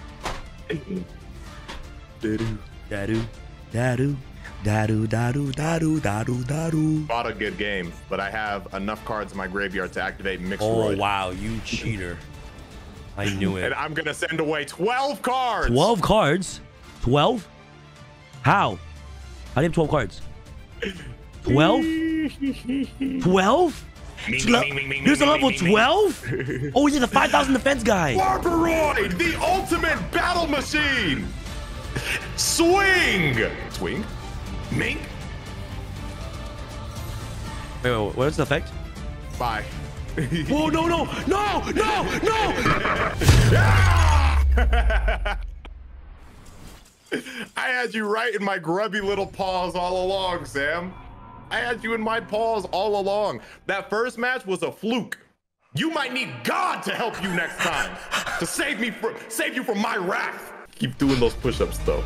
Doo-doo. Dadu. Dadu. Dadu, dadu, dadu, dadu, dadu. Fought a good game, but I have enough cards in my graveyard to activate Mixed Oh, Roid. wow, you cheater. I knew it. And I'm gonna send away 12 cards. 12 cards? 12? How? How do you have 12 cards? 12? 12? There's a level 12? Oh, yeah, the 5,000 defense guy. Barbaroid, the ultimate battle machine. Swing. Swing. Mink. Wait, wait, wait, what's the effect? Bye. Oh, no, no, no, no, no! I had you right in my grubby little paws all along, Sam. I had you in my paws all along. That first match was a fluke. You might need God to help you next time to save me from save you from my wrath. Keep doing those push-ups though.